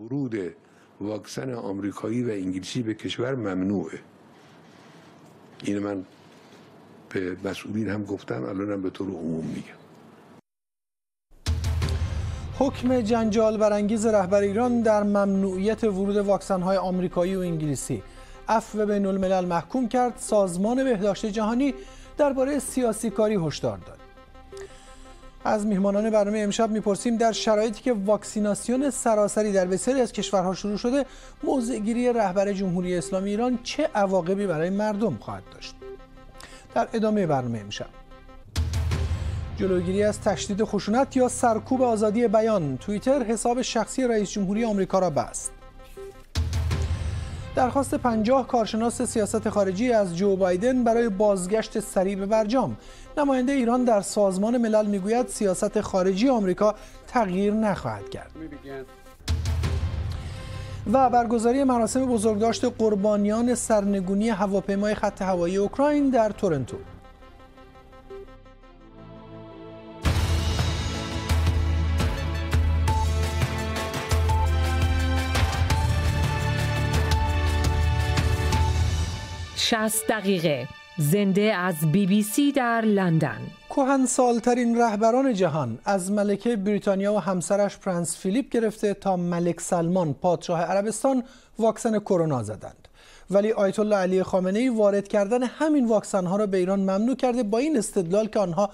ورود واکسن آمریکایی و انگلیسی به کشور ممنوعه. این من به مسئولین هم گفتم الانم به طور عموم میگم. حکم جنجال برانگیز رهبر ایران در ممنوعیت ورود واکسن های آمریکایی و انگلیسی. عفو بین الملل محکوم کرد سازمان بهداشت جهانی درباره سیاسی کاری هشدار داد. از میهمانان برنامه امشب می‌پرسیم در شرایطی که واکسیناسیون سراسری در بسیاری از کشورها شروع شده موضع رهبر جمهوری اسلامی ایران چه عواقبی برای مردم خواهد داشت؟ در ادامه برنامه امشب. جلوگیری از تشدید خشونت یا سرکوب آزادی بیان توییتر حساب شخصی رئیس جمهوری آمریکا را بست. درخواست پنجاه کارشناس سیاست خارجی از جو بایدن برای بازگشت سریع به برجام. نماینده ایران در سازمان ملل می‌گوید سیاست خارجی آمریکا تغییر نخواهد کرد. و برگزاری مراسم بزرگداشت قربانیان سرنگونی هواپیمای خط هوایی اوکراین در تورنتو. شصت دقیقه. زنده از بی بی سی در لندن. کهنسال‌ترین رهبران جهان از ملکه بریتانیا و همسرش پرنس فیلیپ گرفته تا ملک سلمان پادشاه عربستان واکسن کرونا زدند. ولی آیت الله علی خامنه ای وارد کردن همین واکسن ها را به ایران ممنوع کرده با این استدلال که آنها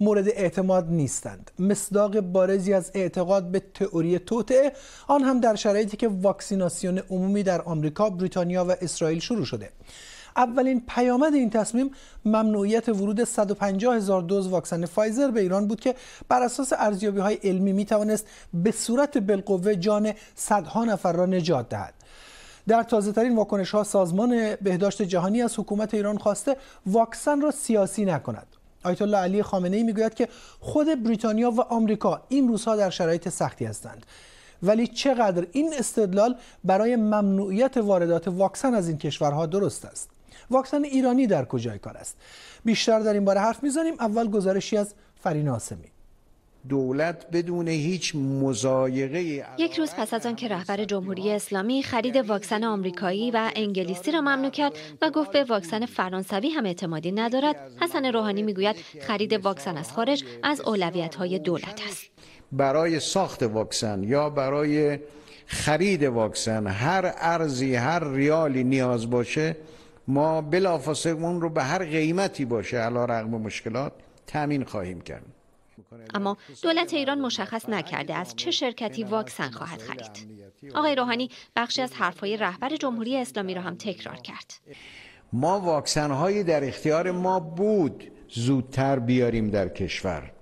مورد اعتماد نیستند. مصداق بارزی از اعتقاد به تئوری توطئه آن هم در شرایطی که واکسیناسیون عمومی در آمریکا، بریتانیا و اسرائیل شروع شده. اولین پیامد این تصمیم ممنوعیت ورود 150 هزار دوز واکسن فایزر به ایران بود که بر اساس ارزیابی های علمی می توانست به صورت بالقوه جان صدها نفر را نجات دهد. در تازه ترین واکنش ها سازمان بهداشت جهانی از حکومت ایران خواسته واکسن را سیاسی نکند. آیت الله علی خامنه ای می‌گوید که خود بریتانیا و آمریکا این روزها در شرایط سختی هستند. ولی چقدر این استدلال برای ممنوعیت واردات واکسن از این کشورها درست است؟ واکسن ایرانی در کجای کار است؟ بیشتر در این باره حرف می‌زنیم. اول گزارشی از فرین آسمی. دولت بدون هیچ مزایقه یک روز پس از آن که رهبر جمهوری اسلامی خرید واکسن آمریکایی و انگلیسی را ممنوع کرد و گفت به واکسن فرانسوی هم اعتمادی ندارد حسن روحانی می‌گوید خرید واکسن از خارج از اولویت های دولت است. برای ساخت واکسن یا برای خرید واکسن هر ارزی هر ریالی نیاز باشه ما بلافاصله اون رو به هر قیمتی باشه علا رقم مشکلات تامین خواهیم کرد. اما دولت ایران مشخص نکرده از چه شرکتی واکسن خواهد خرید. آقای روحانی بخشی از حرفهای رهبر جمهوری اسلامی را هم تکرار کرد. ما واکسن هایی در اختیار ما بود زودتر بیاریم در کشور.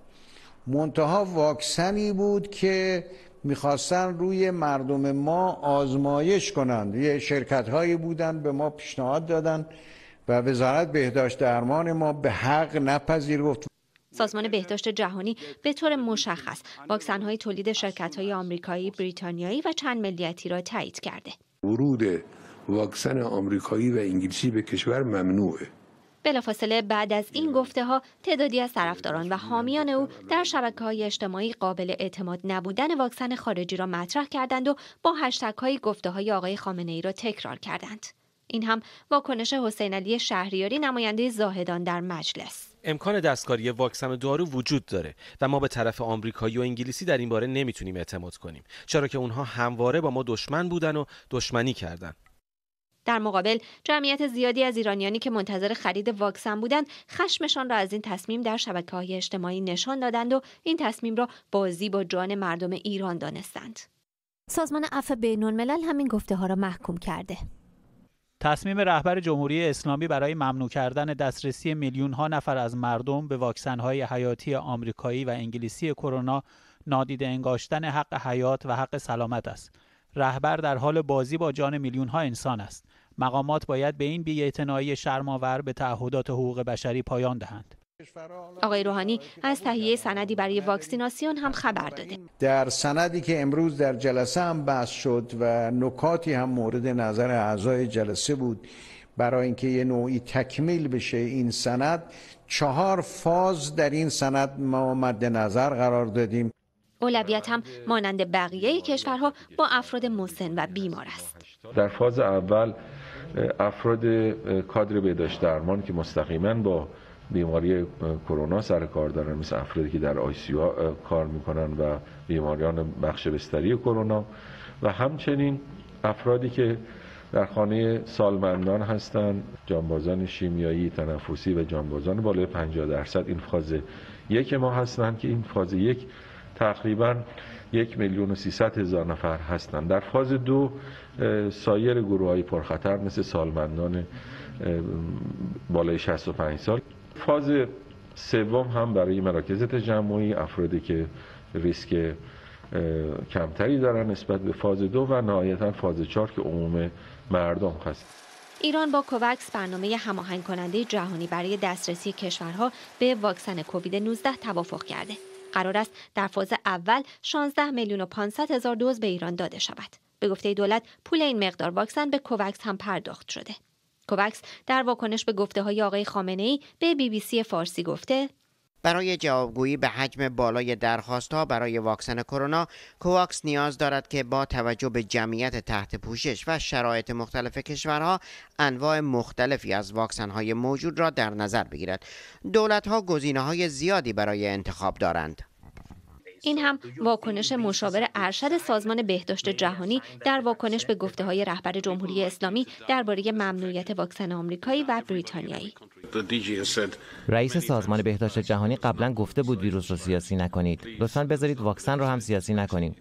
منتها واکسنی بود که می‌خواستن روی مردم ما آزمایش کنند یه شرکت هایی بودن به ما پیشنهاد دادن و وزارت بهداشت درمان ما به حق نپذیر گفت سازمان بهداشت جهانی به طور مشخص واکسن های تولید شرکت های آمریکایی، بریتانیایی و چند ملیتی را تایید کرده. ورود واکسن آمریکایی و انگلیسی به کشور ممنوعه. بلافاصله بعد از این گفته ها تعدادی از طرفداران و حامیان او در شبکه های اجتماعی قابل اعتماد نبودن واکسن خارجی را مطرح کردند و با هشتگ های گفته های آقای خامنه ای را تکرار کردند. این هم واکنش حسین علی شهریاری نماینده زاهدان در مجلس امکان دستکاری واکسن و دارو وجود داره و ما به طرف آمریکایی و انگلیسی در این باره نمی‌تونیم اعتماد کنیم چرا که اونها همواره با ما دشمن بودن و دشمنی کردند. در مقابل جمعیت زیادی از ایرانیانی که منتظر خرید واکسن بودند خشمشان را از این تصمیم در شبکه های اجتماعی نشان دادند و این تصمیم را بازی با جان مردم ایران دانستند سازمان عفو بین الملل همین گفته ها را محکوم کرده تصمیم رهبر جمهوری اسلامی برای ممنوع کردن دسترسی میلیون ها نفر از مردم به واکسن های حیاتی آمریکایی و انگلیسی کرونا نادیده انگاشتن حق حیات و حق سلامت است. رهبر در حال بازی با جان میلیون ها انسان است. مقامات باید به این بی‌اعتنایی شرم‌آور به تعهدات حقوق بشری پایان دهند. آقای روحانی از تهیه سندی برای واکسیناسیون هم خبر داده در سندی که امروز در جلسه هم بحث شد و نکاتی هم مورد نظر اعضای جلسه بود برای اینکه یه نوعی تکمیل بشه این سند چهار فاز در این سند ما مد نظر قرار دادیم اولویت هم مانند بقیه کشورها با افراد مسن و بیمار است. در فاز اول افراد کادر بهداشت درمان که مستقیما با بیماری کرونا سر کار دارن مثل افرادی که در آی سی کار می‌کنن و بیماریان بخش بستری کرونا و همچنین افرادی که در خانه سالمندان هستند جانبازان شیمیایی تنفسی و جانبازان بالای 50 درصد این فاز یک ما هستند که این فاز یک تقریبا یک میلیون و سیصد هزار نفر هستند. در فاز دو سایر گروه های پرخطر مثل سالمندان بالای 65 سال. فاز سوم هم برای مراکز تجمعی افرادی که ریسک کمتری دارن نسبت به فاز دو و نهایتا فاز چهار که عموم مردم هست ایران با کووکس برنامه هماهنگ کننده جهانی برای دسترسی کشورها به واکسن کووید 19 توافق کرده. قرار است در فاز اول 16 میلیون و 500 هزار دوز به ایران داده شود. به گفته دولت پول این مقدار واکسن به کووکس هم پرداخت شده. کووکس در واکنش به گفته های آقای خامنه ای به بی بی سی فارسی گفته برای جوابگویی به حجم بالای درخواستها برای واکسن کرونا کوواکس نیاز دارد که با توجه به جمعیت تحت پوشش و شرایط مختلف کشورها انواع مختلفی از واکسن های موجود را در نظر بگیرد. دولت ها گزینه های زیادی برای انتخاب دارند. این هم واکنش مشاور ارشد سازمان بهداشت جهانی در واکنش به گفته های رهبر جمهوری اسلامی درباره ممنوعیت واکسن آمریکایی و بریتانیایی. رئیس سازمان بهداشت جهانی قبلا گفته بود ویروس رو سیاسی نکنید. لطفا بذارید واکسن رو هم سیاسی نکنیم.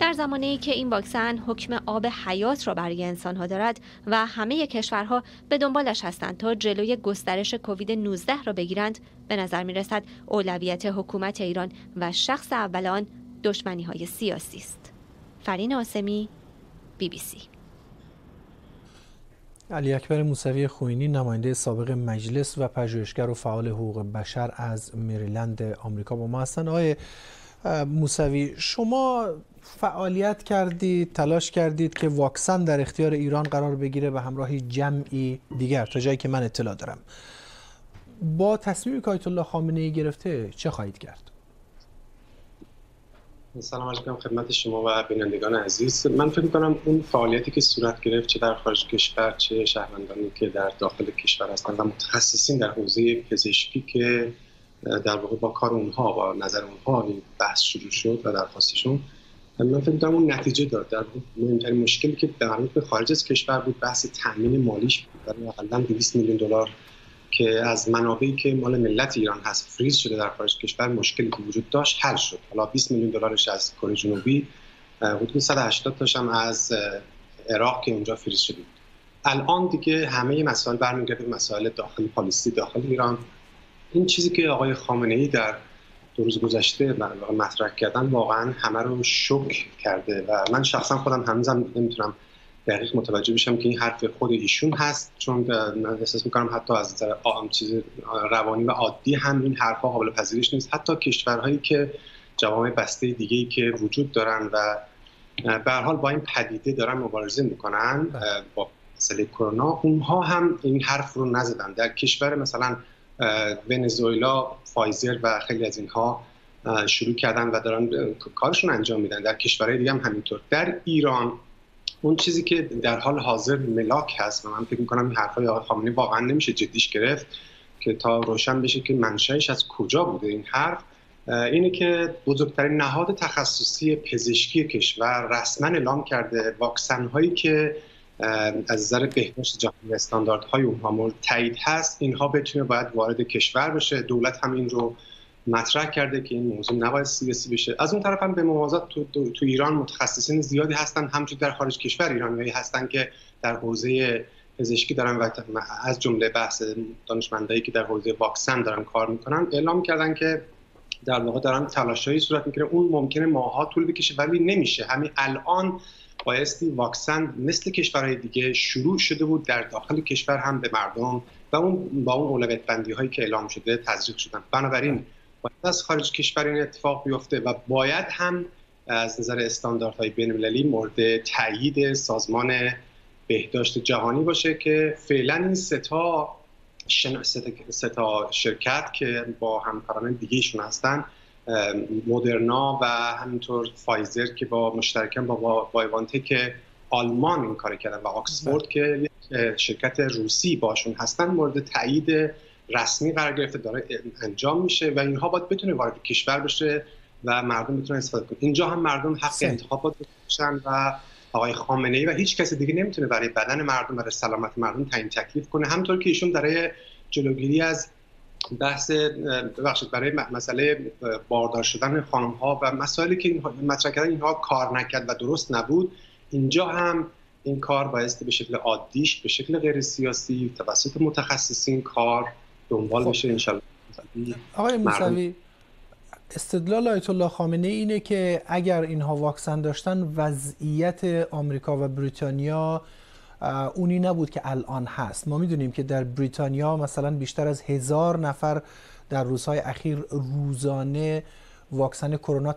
در زمانی که این واکسن حکم آب حیات را برای انسانها دارد و همه کشورها به دنبالش هستند تا جلوی گسترش کووید 19 را بگیرند به نظر می رسد اولویت حکومت ایران و شخص اول آن دشمنی های سیاسی است. فرین آسمی بی بی سی. علی اکبر موسوی خوینی نماینده سابق مجلس و پژوهشگر و فعال حقوق بشر از مریلند آمریکا با ما هستند. آقای موسوی شما فعالیت کردید تلاش کردید که واکسن در اختیار ایران قرار بگیره و همراهی جمعی دیگر تا جایی که من اطلاع دارم. با تصمیمی که آیت الله خامنه ای گرفته چه خواهید کرد؟ سلام علیکم خدمت شما و بینندگان عزیز. من فکر کنم اون فعالیتی که صورت گرفت چه در خارج کشور چه شهروندانی که در داخل کشور هستند و متخصصین در حوزه پزشکی که در واقع با کار اونها با نظر اونها این بحث شروع شد و درخواستشون. من فکر کنم اون نتیجه داد. در مهمترین مشکلی که در به خارج از کشور بود بحث تامین مالیش بود. در 200 میلیون دلار که از منابعی که مال ملت ایران هست فریز شده در خارج کشور مشکلی که وجود داشت حل شد. حالا 20 میلیون دلارش از کره جنوبی حدود 180 تاش هم از عراق که اونجا فریز شده بود. الان دیگه همه مسائل برمیگرده به مسائل داخل پالیسی داخل ایران. این چیزی که آقای خامنه ای در دو روز گذشته مطرح کردن واقعا همه رو شک کرده و من شخصا خودم هنوزم نمی‌تونم دقیق متوجه بشم که این حرف خود ایشون هست چون من احساس می‌کنم حتی از نظر چیز روانی و عادی هم این حرفها قابل پذیرش نیست. حتی کشورهایی که جوامع بسته دیگه ای که وجود دارن و به حال با این پدیده دارن مبارزه می‌کنن با مسئله کرونا اونها هم این حرف رو نزدن. در کشور مثلا ونزوئلا فایزر و خیلی از اینها شروع کردن و دارن کارشون انجام میدن. در کشورهای دیگه هم همینطور. در ایران اون چیزی که در حال حاضر ملاک هست و من فکر می‌کنم این حرفای آقای خامنه‌ای واقعا نمیشه جدیش گرفت که تا روشن بشه که منشأش از کجا بوده این حرف اینه که بزرگترین نهاد تخصصی پزشکی کشور رسما اعلام کرده. واکسن هایی که از نظر بهداشت جهانی استانداردهای اونها مورد تایید هست اینها بتونه باید وارد کشور بشه. دولت هم این رو مطرح کرده که این موضوع نباید سیاسی بشه. از اون طرف هم به موازات تو, تو, ایران متخصصین زیادی هستن همچنین در خارج کشور ایرانیایی هستن که در حوزه پزشکی دارن و از جمله بحث دانشمندایی که در حوزه واکسن دارن کار می‌کنن اعلام کردن که در واقع دارن تلاشایی صورت می‌کنه اون ممکنه ماها طول بکشه ولی نمیشه. همین الان بایستی واکسن مثل کشورهای دیگه شروع شده بود در داخل کشور هم به مردم و اون با اون اولویت بندی هایی که اعلام شده تزریق شدن. بنابراین باید از خارج کشور این اتفاق بیفته و باید هم از نظر استانداردهای بین المللی مورد تایید سازمان بهداشت جهانی باشه که فعلا این ستا ستا شرکت که با همکاران دیگه هستن مدرنا و همینطور فایزر که با مشترکن با بایوانتک آلمان این کار کردن و آکسفورد که شرکت روسی باشون هستن مورد تایید رسمی قرار گرفته داره انجام میشه و اینها باید بتونه وارد کشور بشه و مردم بتونن استفاده کنن. اینجا هم مردم حق انتخابات داشتن و آقای خامنه ای و هیچ کسی دیگه نمی‌تونه برای بدن مردم برای سلامت مردم تعیین تکلیف کنه. همونطور که ایشون برای جلوگیری از بحث ببخشید برای مسئله باردار شدن خانم ها و مسائلی که مطرح کردن اینها کار نکرد و درست نبود. اینجا هم این کار بایستی به شکل عادیش به شکل غیر سیاسی توسط متخصصین کار دنبال خب. بشه انشالله. آقای موسوی استدلال آیت الله خامنه اینه که اگر اینها واکسن داشتن وضعیت آمریکا و بریتانیا اونی نبود که الان هست. ما می‌دونیم که در بریتانیا مثلا بیشتر از هزار نفر در روزهای اخیر روزانه واکسن کرونا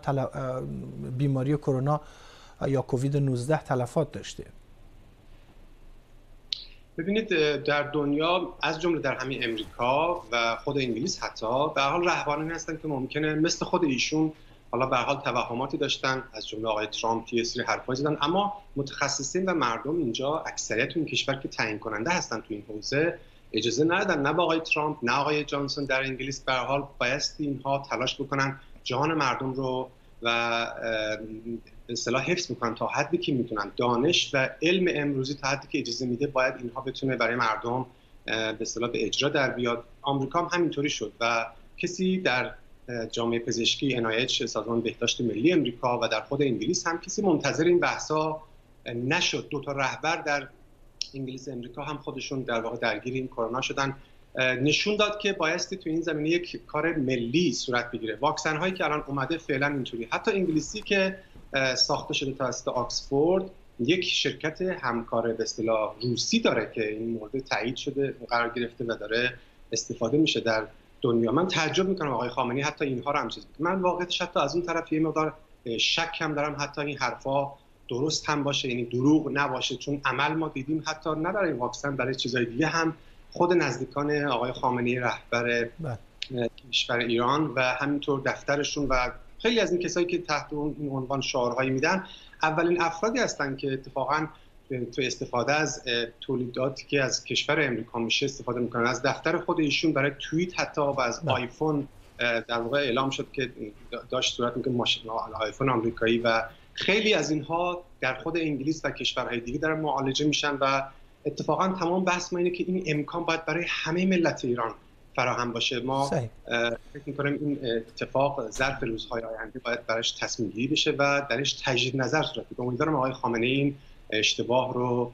بیماری کرونا یا کووید 19 تلفات داشته. ببینید در دنیا از جمله در همین امریکا و خود انگلیس حتی به حال رهبرانی هستن که ممکنه مثل خود ایشون حالا به حال توهماتی داشتن از جمله آقای ترامپ یه سری حرفایی زدن. اما متخصصین و مردم اینجا اکثریت این کشور که تعیین کننده هستن تو این حوزه اجازه ندادن. نه با آقای ترامپ نه آقای جانسون در انگلیس. به حال بایستی اینها تلاش بکنن جان مردم رو و به اصطلاح حفظ می‌کنن تا حدی که می‌تونن دانش و علم امروزی تا حدی که اجازه میده باید اینها بتونه برای مردم به اصطلاح به اجرا در بیاد. آمریکا هم همینطوری شد و کسی در جامعه پزشکی NIH سازمان بهداشت ملی امریکا و در خود انگلیس هم کسی منتظر این بحثا نشد. دو تا رهبر در انگلیس امریکا هم خودشون در واقع درگیر این کرونا شدن. نشون داد که بایستی تو این زمینه یک کار ملی صورت بگیره. واکسن هایی که الان اومده فعلا اینطوری. حتی انگلیسی که ساخته شده توسط آکسفورد یک شرکت همکار به اصطلاح روسی داره که این مورد تایید شده قرار گرفته و داره استفاده میشه در دنیا. من تعجب می‌کنم آقای خامنه‌ای حتی اینها رو هم چیز من واقعیتش حتی از اون طرف یه مقدار شک هم دارم حتی این حرفا درست هم باشه یعنی دروغ نباشه. چون عمل ما دیدیم حتی نه برای واکسن برای چیزای دیگه هم خود نزدیکان آقای خامنه‌ای رهبر بله. کشور ایران و همینطور دفترشون و خیلی از این کسایی که تحت اون عنوان شعارهایی میدن اولین افرادی هستن که اتفاقا تو استفاده از تولیداتی که از کشور امریکا میشه استفاده می‌کنن. از دفتر خود ایشون برای توییت حتی و از بله. آیفون در واقع اعلام شد که داشت صورت می‌کنه ماشین آیفون آمریکایی و خیلی از اینها در خود انگلیس و کشورهای دیگه در معالجه میشن و اتفاقا تمام بحث ما اینه که این امکان باید برای همه ملت ایران فراهم باشه. ما فکر می‌کنیم این اتفاق ظرف روزهای آینده باید براش تصمیم گیری بشه و درش تجدید نظر صورت بگیره. امیدوارم آقای خامنه این اشتباه رو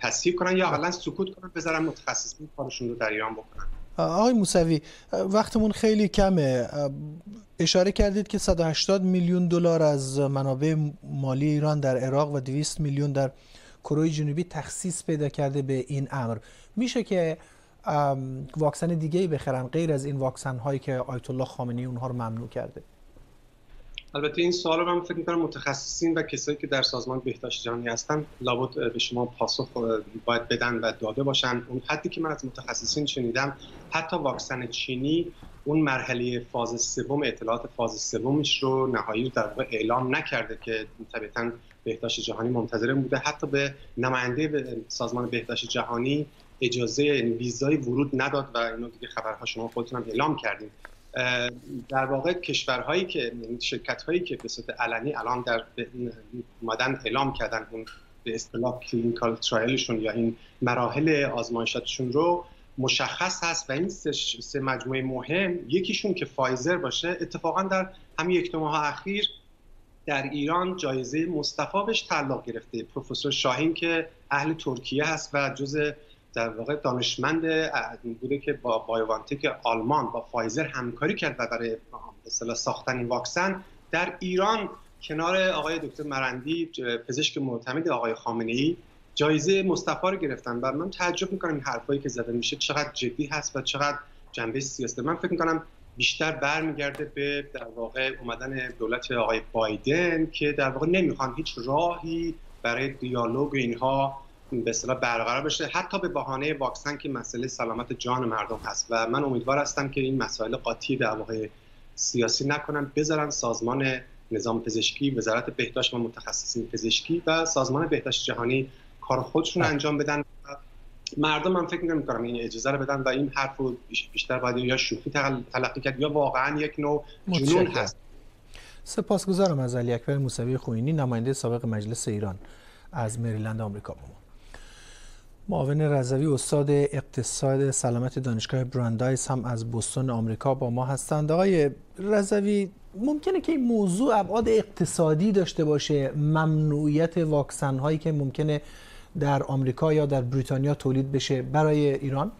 تصحیح کنن یا اقلا سکوت کنن بذارن متخصصین کارشون رو در ایران بکنن. آقای موسوی وقتمون خیلی کمه. اشاره کردید که 180 میلیون دلار از منابع مالی ایران در عراق و 200 میلیون در کره جنوبی تخصیص پیدا کرده به این امر. میشه که واکسن دیگه ای بخرن غیر از این واکسن هایی که آیت الله خامنه‌ای اونها رو ممنوع کرده؟ البته این سوال رو من فکر می‌کنم متخصصین و کسایی که در سازمان بهداشت جهانی هستن لابد به شما پاسخ باید بدن و داده باشن. اون حدی که من از متخصصین شنیدم حتی واکسن چینی اون مرحله فاز سوم اطلاعات فاز سومش رو نهایی در واقع اعلام نکرده که طبیعتا بهداشت جهانی منتظر بوده. حتی به نماینده سازمان بهداشت جهانی اجازه یعنی ویزای ورود نداد و اینو دیگه خبرها شما خودتون هم اعلام کردیم در واقع کشورهایی که یعنی شرکت هایی که به صورت علنی الان در اومدن اعلام کردن اون به اصطلاح clinical trial شون یا این مراحل آزمایشاتشون رو مشخص هست و این سه مجموعه مهم یکیشون که فایزر باشه اتفاقا در همین یک دو ماه اخیر در ایران جایزه مصطفی بهش تعلق گرفته. پروفسور شاهین که اهل ترکیه هست و جزو در واقع دانشمند بوده که با BioNTech آلمان با فایزر همکاری کرد و برای اصطلاح ساختن این واکسن در ایران کنار آقای دکتر مرندی پزشک معتمد آقای خامنه ای جایزه مصطفی رو گرفتن. و من تعجب می‌کنم این حرفایی که زده میشه. چقدر جدی هست و چقدر جنبه سیاسی. من فکر می‌کنم بیشتر برمیگرده به در واقع اومدن دولت آقای بایدن که در واقع نمی‌خوان هیچ راهی برای دیالوگ اینها به اصطلاح برقرار بشه. حتی به بهانه واکسن که مسئله سلامت جان مردم هست. و من امیدوار هستم که این مسائل قاطی در واقع سیاسی نکنن. بذارن سازمان نظام پزشکی وزارت بهداشت و متخصصین پزشکی و سازمان بهداشت جهانی کار خودشون. انجام بدن. مردم من فکر نمی‌کنم این اجازه رو بدن و این حرف رو بیشتر باید یا شوخی تلقی کرد یا واقعا یک نوع جنون. هست. سپاسگزارم از علی اکبر موسوی خوینی نماینده سابق مجلس ایران از مریلند آمریکا. با ما معاون رضوی استاد اقتصاد سلامت دانشگاه براندایس هم از بوستون آمریکا با ما هستند. آقای رضوی ممکنه که این موضوع ابعاد اقتصادی داشته باشه؟ ممنوعیت واکسن هایی که ممکنه در آمریکا یا در بریتانیا تولید بشه برای ایران؟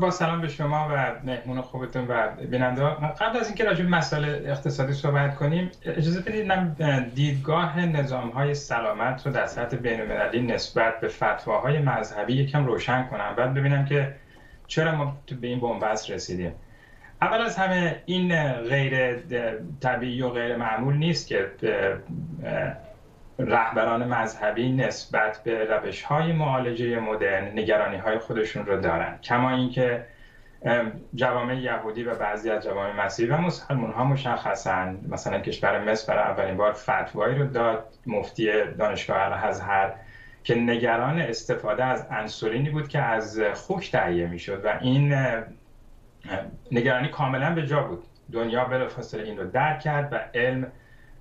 با سلام به شما و مهمون خوبتون و بیننده. قبل از اینکه راجع به مسائل اقتصادی صحبت کنیم اجازه بدید من دیدگاه نظام های سلامت رو در سطح بین نسبت به فتواهای مذهبی یکم روشن کنم. بعد ببینم که چرا ما به این بنبست رسیدیم. اول از همه این غیر طبیعی و غیر معمول نیست که رهبران مذهبی نسبت به روش های معالجه مدرن نگرانی های خودشون رو دارن. کما اینکه جوامع یهودی و بعضی از جوامع مسیحی و مسلمان ها مشخصا مثلا کشور مصر برای اولین بار فتوایی رو داد. مفتی دانشگاه الازهر که نگران استفاده از انسولینی بود که از خوک تهیه می‌شد و این نگرانی کاملا به جا بود. دنیا بلافاصله این رو درک کرد و علم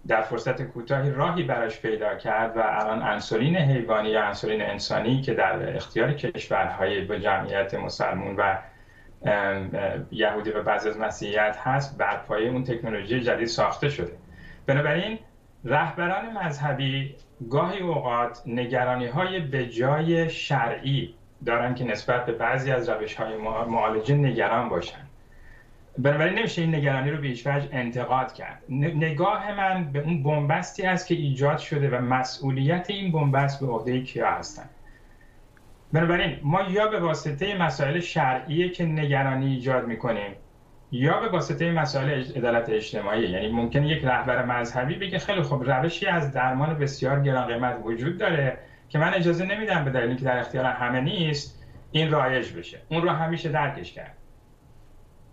در فرصت کوتاهی راهی براش پیدا کرد و الان انسولین حیوانی یا انسولین انسانی که در اختیار کشورهای به جمعیت مسلمون و یهودی و بعضی از مسیحیت هست بر پایه اون تکنولوژی جدید ساخته شده. بنابراین رهبران مذهبی گاهی اوقات نگرانی های به جای شرعی دارن که نسبت به بعضی از روش های معالجه نگران باشن. بنابراین نمیشه این نگرانی رو به وجه انتقاد کرد. نگاه من به اون بنبستی است که ایجاد شده و مسئولیت این بنبست به عهده کیا هستن. بنابراین ما یا به واسطه مسائل شرعی که نگرانی ایجاد می‌کنیم یا به واسطه مسائل عدالت اجتماعی. یعنی ممکن یک رهبر مذهبی بگه خیلی خب روشی از درمان بسیار گران قیمت وجود داره که من اجازه نمیدم به دلیلی که در اختیار همه نیست این رایج بشه. اون رو همیشه درکش کرد.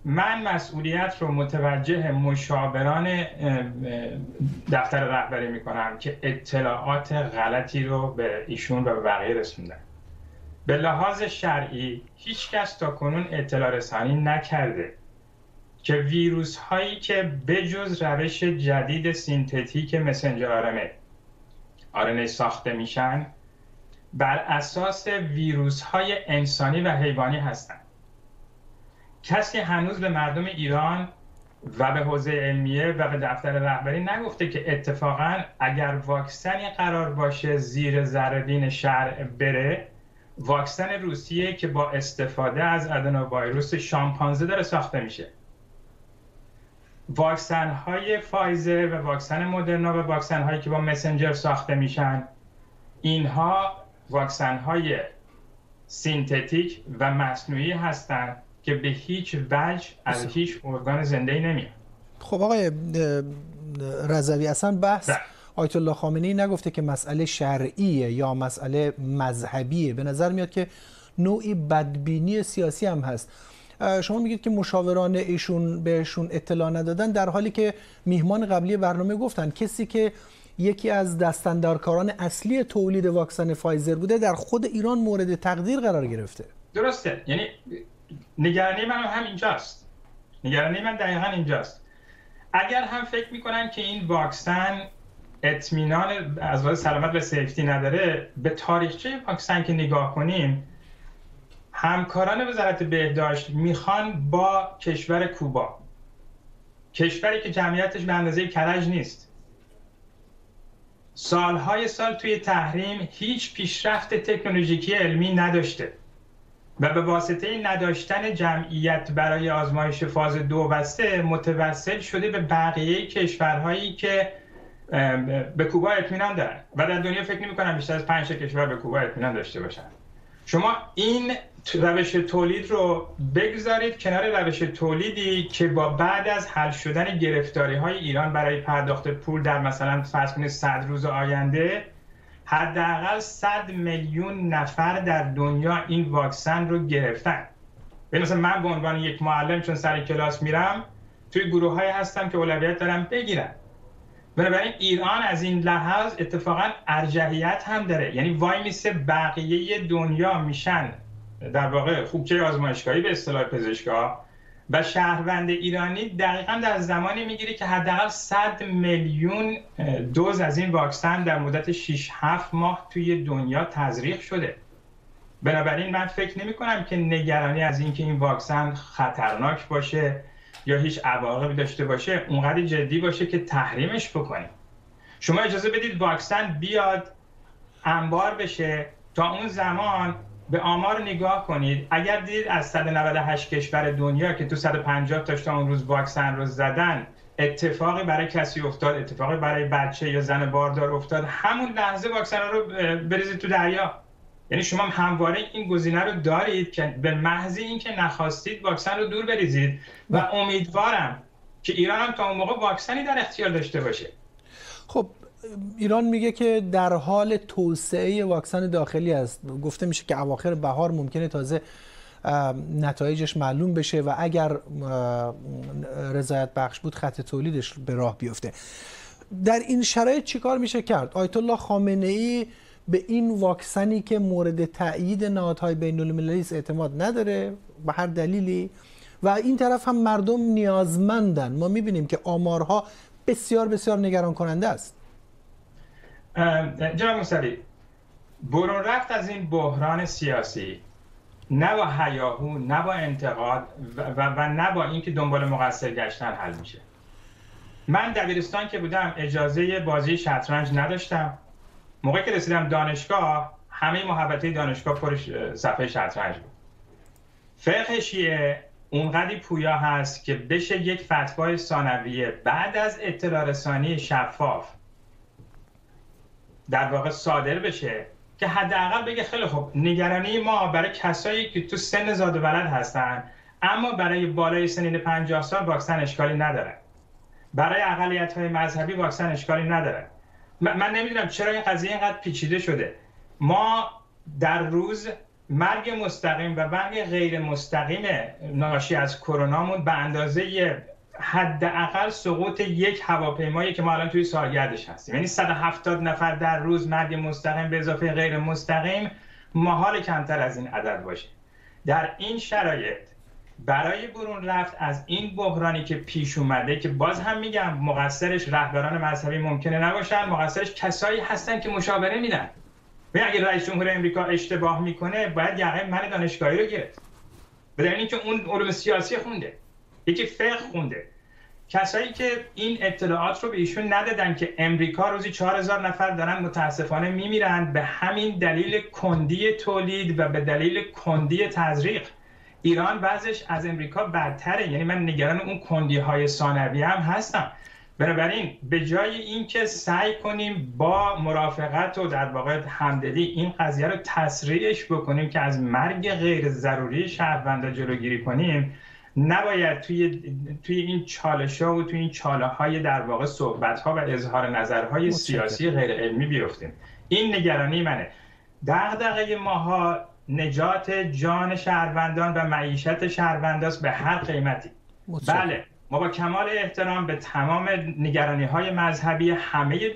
من مسئولیت رو متوجه مشاوران دفتر رهبری می‌کنم که اطلاعات غلطی رو به ایشون و به بقیه رسوندن. به لحاظ شرعی هیچ کس تا کنون اطلاع رسانی نکرده که ویروس هایی که بجز روش جدید سینتتیک مسنجر آرنه آرنه ساخته میشن بر اساس ویروس های انسانی و حیوانی هستند کسی هنوز به مردم ایران و به حوزه علمیه و به دفتر رهبری نگفته که اتفاقا اگر واکسنی قرار باشه زیر ذره‌بین شرع بره واکسن روسیه که با استفاده از ادنوویروس شامپانزه داره ساخته میشه. واکسن های فایزر و واکسن مدرنا و واکسن هایی که با مسنجر ساخته میشن اینها واکسن های synthetic و مصنوعی هستند که به هیچ وجه از هیچ ارگان زنده نمیاد. خب آقای رضوی اصلا بحث آیت الله خامنه‌ای نگفته که مسئله شرعیه یا مسئله مذهبیه. به نظر میاد که نوعی بدبینی سیاسی هم هست. شما میگید که مشاوران ایشون بهشون اطلاع ندادن در حالی که میهمان قبلی برنامه گفتن کسی که یکی از دستندرکاران اصلی تولید واکسن فایزر بوده در خود ایران مورد تقدیر قرار گرفته. درسته. یعنی نگرانی من هم اینجاست. نگرانی من دقیقا اینجاست. اگر هم فکر می‌کنن که این واکسن اطمینان از لحاظ سلامت و سیفتی نداره به تاریخچه واکسن که نگاه کنیم همکاران وزارت بهداشت می‌خوان با کشور کوبا کشوری که جمعیتش به اندازه کرج نیست. سالهای سال توی تحریم هیچ پیشرفت تکنولوژیکی علمی نداشته. و به واسطه نداشتن جمعیت برای آزمایش فاز دو و سه متوسل شده به بقیه کشورهایی که به کوبا اطمینان دارن. و در دنیا فکر نمی کنم بیشتر از پنج کشور به کوبا اطمینان داشته باشن. شما این روش تولید رو بگذارید کنار روش تولیدی که با بعد از حل شدن گرفتاری های ایران برای پرداخت پول در مثلا فرض کنید 100 روز آینده حداقل 100 میلیون نفر در دنیا این واکسن رو گرفتن. مثلا من به عنوان یک معلم چون سر کلاس میرم توی گروه های هستم که اولویت دارم بگیرم بنابراین ایران از این لحاظ اتفاقا ارجحیت هم داره. یعنی وای میسه بقیه دنیا میشن. در واقع خوبچه آزمایشگاهی به اصطلاح پزشکا و شهروند ایرانی دقیقا در زمانی می‌گیره که حداقل 100 میلیون دوز از این واکسن در مدت 6 7 ماه توی دنیا تزریق شده. بنابراین من فکر نمی کنم که نگرانی از اینکه این واکسن خطرناک باشه یا هیچ عواقبی داشته باشه اونقدر جدی باشه که تحریمش بکنیم. شما اجازه بدید واکسن بیاد انبار بشه تا اون زمان به آمار نگاه کنید. اگر دید از 198 کشور دنیا که تو 150 تاش تا اون روز واکسن رو زدن اتفاقی برای کسی افتاد اتفاقی برای بچه یا زن باردار افتاد همون لحظه واکسن رو بریزید تو دریا. یعنی شما همواره این گزینه رو دارید که به محض اینکه نخواستید واکسن رو دور بریزید. و امیدوارم که ایران هم تا اون موقع واکسنی در اختیار داشته باشه. خب ایران میگه که در حال توسعه واکسن داخلی است. گفته میشه که اواخر بهار ممکنه تازه نتایجش معلوم بشه و اگر رضایت بخش بود خط تولیدش به راه بیفته. در این شرایط چیکار میشه کرد؟ آیت الله خامنه ای به این واکسنی که مورد تایید نهادهای بین المللی اعتماد نداره به هر دلیلی و این طرف هم مردم نیازمندن. ما می‌بینیم که آمارها بسیار بسیار نگران کننده است. جناب مستری برون رفت از این بحران سیاسی نه با هیاهو نه با انتقاد و, و, و نه با اینکه دنبال مقصر گشتن حل میشه. من دبیرستان که بودم اجازه بازی شطرنج نداشتم. موقع که رسیدم دانشگاه همه محبته دانشگاه پرش صفحه شطرنج بود. فقه شیعه اونقدی پویا هست که بشه یک فتوای ثانویه بعد از اطلاع رسانی شفاف در واقع صادر بشه که حداقل بگه خیلی خوب نگرانی ما برای کسایی که تو سن زاد و ولد هستن اما برای بالای سنین 50 سال واکسن اشکالی نداره. برای اقلیت های مذهبی واکسن اشکالی نداره. من نمی‌دونم چرا این قضیه اینقدر پیچیده شده. ما در روز مرگ مستقیم و مرگ غیر مستقیم ناشی از کرونامون به اندازه حداقل سقوط یک هواپیمایی که ما الان توی سالگردش هستیم. یعنی 170 نفر در روز مرگ مستقیم به اضافه غیر مستقیم محال کمتر از این عدد باشه. در این شرایط برای برون رفت از این بحرانی که پیش اومده که باز هم میگم مقصرش رهبران مذهبی ممکنه نباشن مقصرش کسایی هستن که مشاوره میدن. و اگر رئیس جمهور امریکا اشتباه می‌کنه باید یقه من دانشگاهی رو گرفت. به اینکه اون علوم سیاسی خونده. یکی فقه خونده. کسایی که این اطلاعات رو به ایشون ندادن که امریکا روزی 4000 نفر دارن متاسفانه میمیرن به همین دلیل کندی تولید و به دلیل کندی تزریق. ایران وضعش از امریکا بدتره. یعنی من نگران اون کندی های ثانوی هم هستم. بنابراین به جای اینکه سعی کنیم با مرافقت و در واقع همدلی این قضیه رو تسریعش بکنیم که از مرگ غیر ضروری شهروندا جلوگیری کنیم نباید توی توی این چالش ها و توی این چاله های در واقع صحبت ها و اظهار نظرهای سیاسی غیر علمی بیفتیم. این نگرانی منه. دغدغه ماها نجات جان شهروندان و معیشت شهرونداست به هر قیمتی. بله ما با کمال احترام به تمام نگرانی های مذهبی همه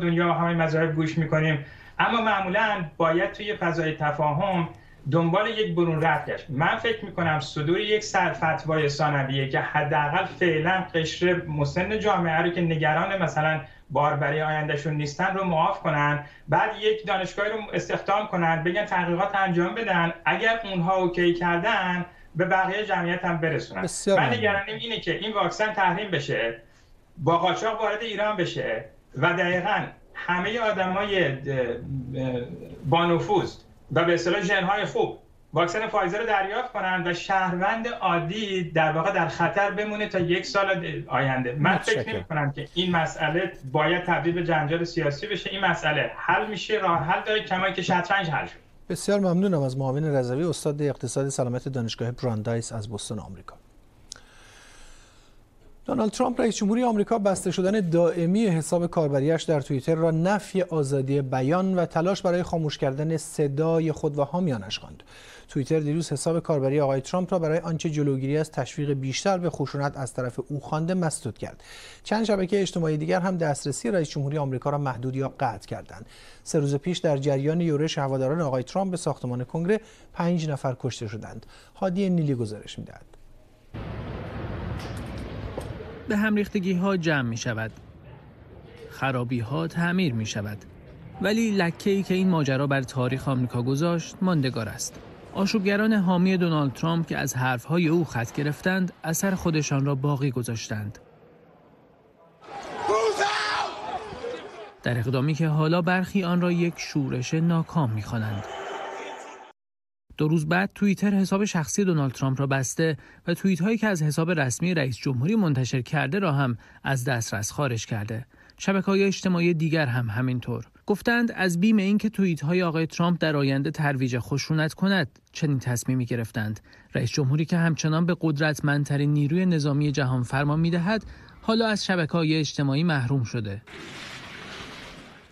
دنیا و همه مذاهب گوش می‌کنیم. اما معمولا باید توی فضای تفاهم دنبال یک برون رفت گشت من فکر می‌کنم صدور یک سرفتوای ثانویه که حداقل فعلا قشر مسن جامعه رو که نگران مثلا باربری آیندهشون نیستن رو معاف کنن. بعد یک دانشگاهی رو استخدام کنن بگن تحقیقات انجام بدن. اگر اونها اوکی کردن به بقیه جمعیت هم برسونن. من نگرانیم اینه که این واکسن تحریم بشه با قاچاق وارد ایران بشه و دقیقا همه آدمای با نفوذ و به اصطلاح ژنهای خوب. واکسن فایزر رو دریافت کنند و شهروند عادی در واقع در خطر بمونه تا یک سال آینده. من فکر نمی کنم که این مسئله باید تبدیل به جنجال سیاسی بشه. این مسئله حل میشه راه حل داره کمایی که شطرنج حل شد بسیار ممنونم از معاون رضوی استاد اقتصاد سلامت دانشگاه براندایس از بوستون آمریکا. دونالد ترامپ رئیس جمهوری آمریکا بسته شدن دائمی حساب کاربریش در توییتر را نفی آزادی بیان و تلاش برای خاموش کردن صدای خود و حامیانش خواند. توییتر دیروز حساب کاربری آقای ترامپ را برای آنچه جلوگیری از تشویق بیشتر به خشونت از طرف او خوانده مسدود کرد. چند شبکه اجتماعی دیگر هم دسترسی رئیس جمهوری آمریکا را محدود یا قطع کردند. سه روز پیش در جریان یورش هواداران آقای ترامپ به ساختمان کنگره پنج نفر کشته شدند. هادی نیلی گزارش می‌دهد. به هم ریختگی ها جمع می شود. خرابی ها تعمیر می شود. ولی لکه ای که این ماجرا بر تاریخ آمریکا گذاشت ماندگار است. آشوبگران حامی دونالد ترامپ که از حرفهای او خط گرفتند اثر خودشان را باقی گذاشتند. در اقدامی که حالا برخی آن را یک شورش ناکام می‌خوانند. دو روز بعد توییتر حساب شخصی دونالد ترامپ را بسته و توییت هایی که از حساب رسمی رئیس جمهوری منتشر کرده را هم از دسترس خارج کرده. شبکه های اجتماعی دیگر هم همینطور. گفتند از بیم اینکه توییت های آقای ترامپ در آینده ترویج خشونت کند چنین تصمیمی گرفتند. رئیس جمهوری که همچنان به قدرتمندترین نیروی نظامی جهان فرمان می‌دهد حالا از شبکه های اجتماعی محروم شده.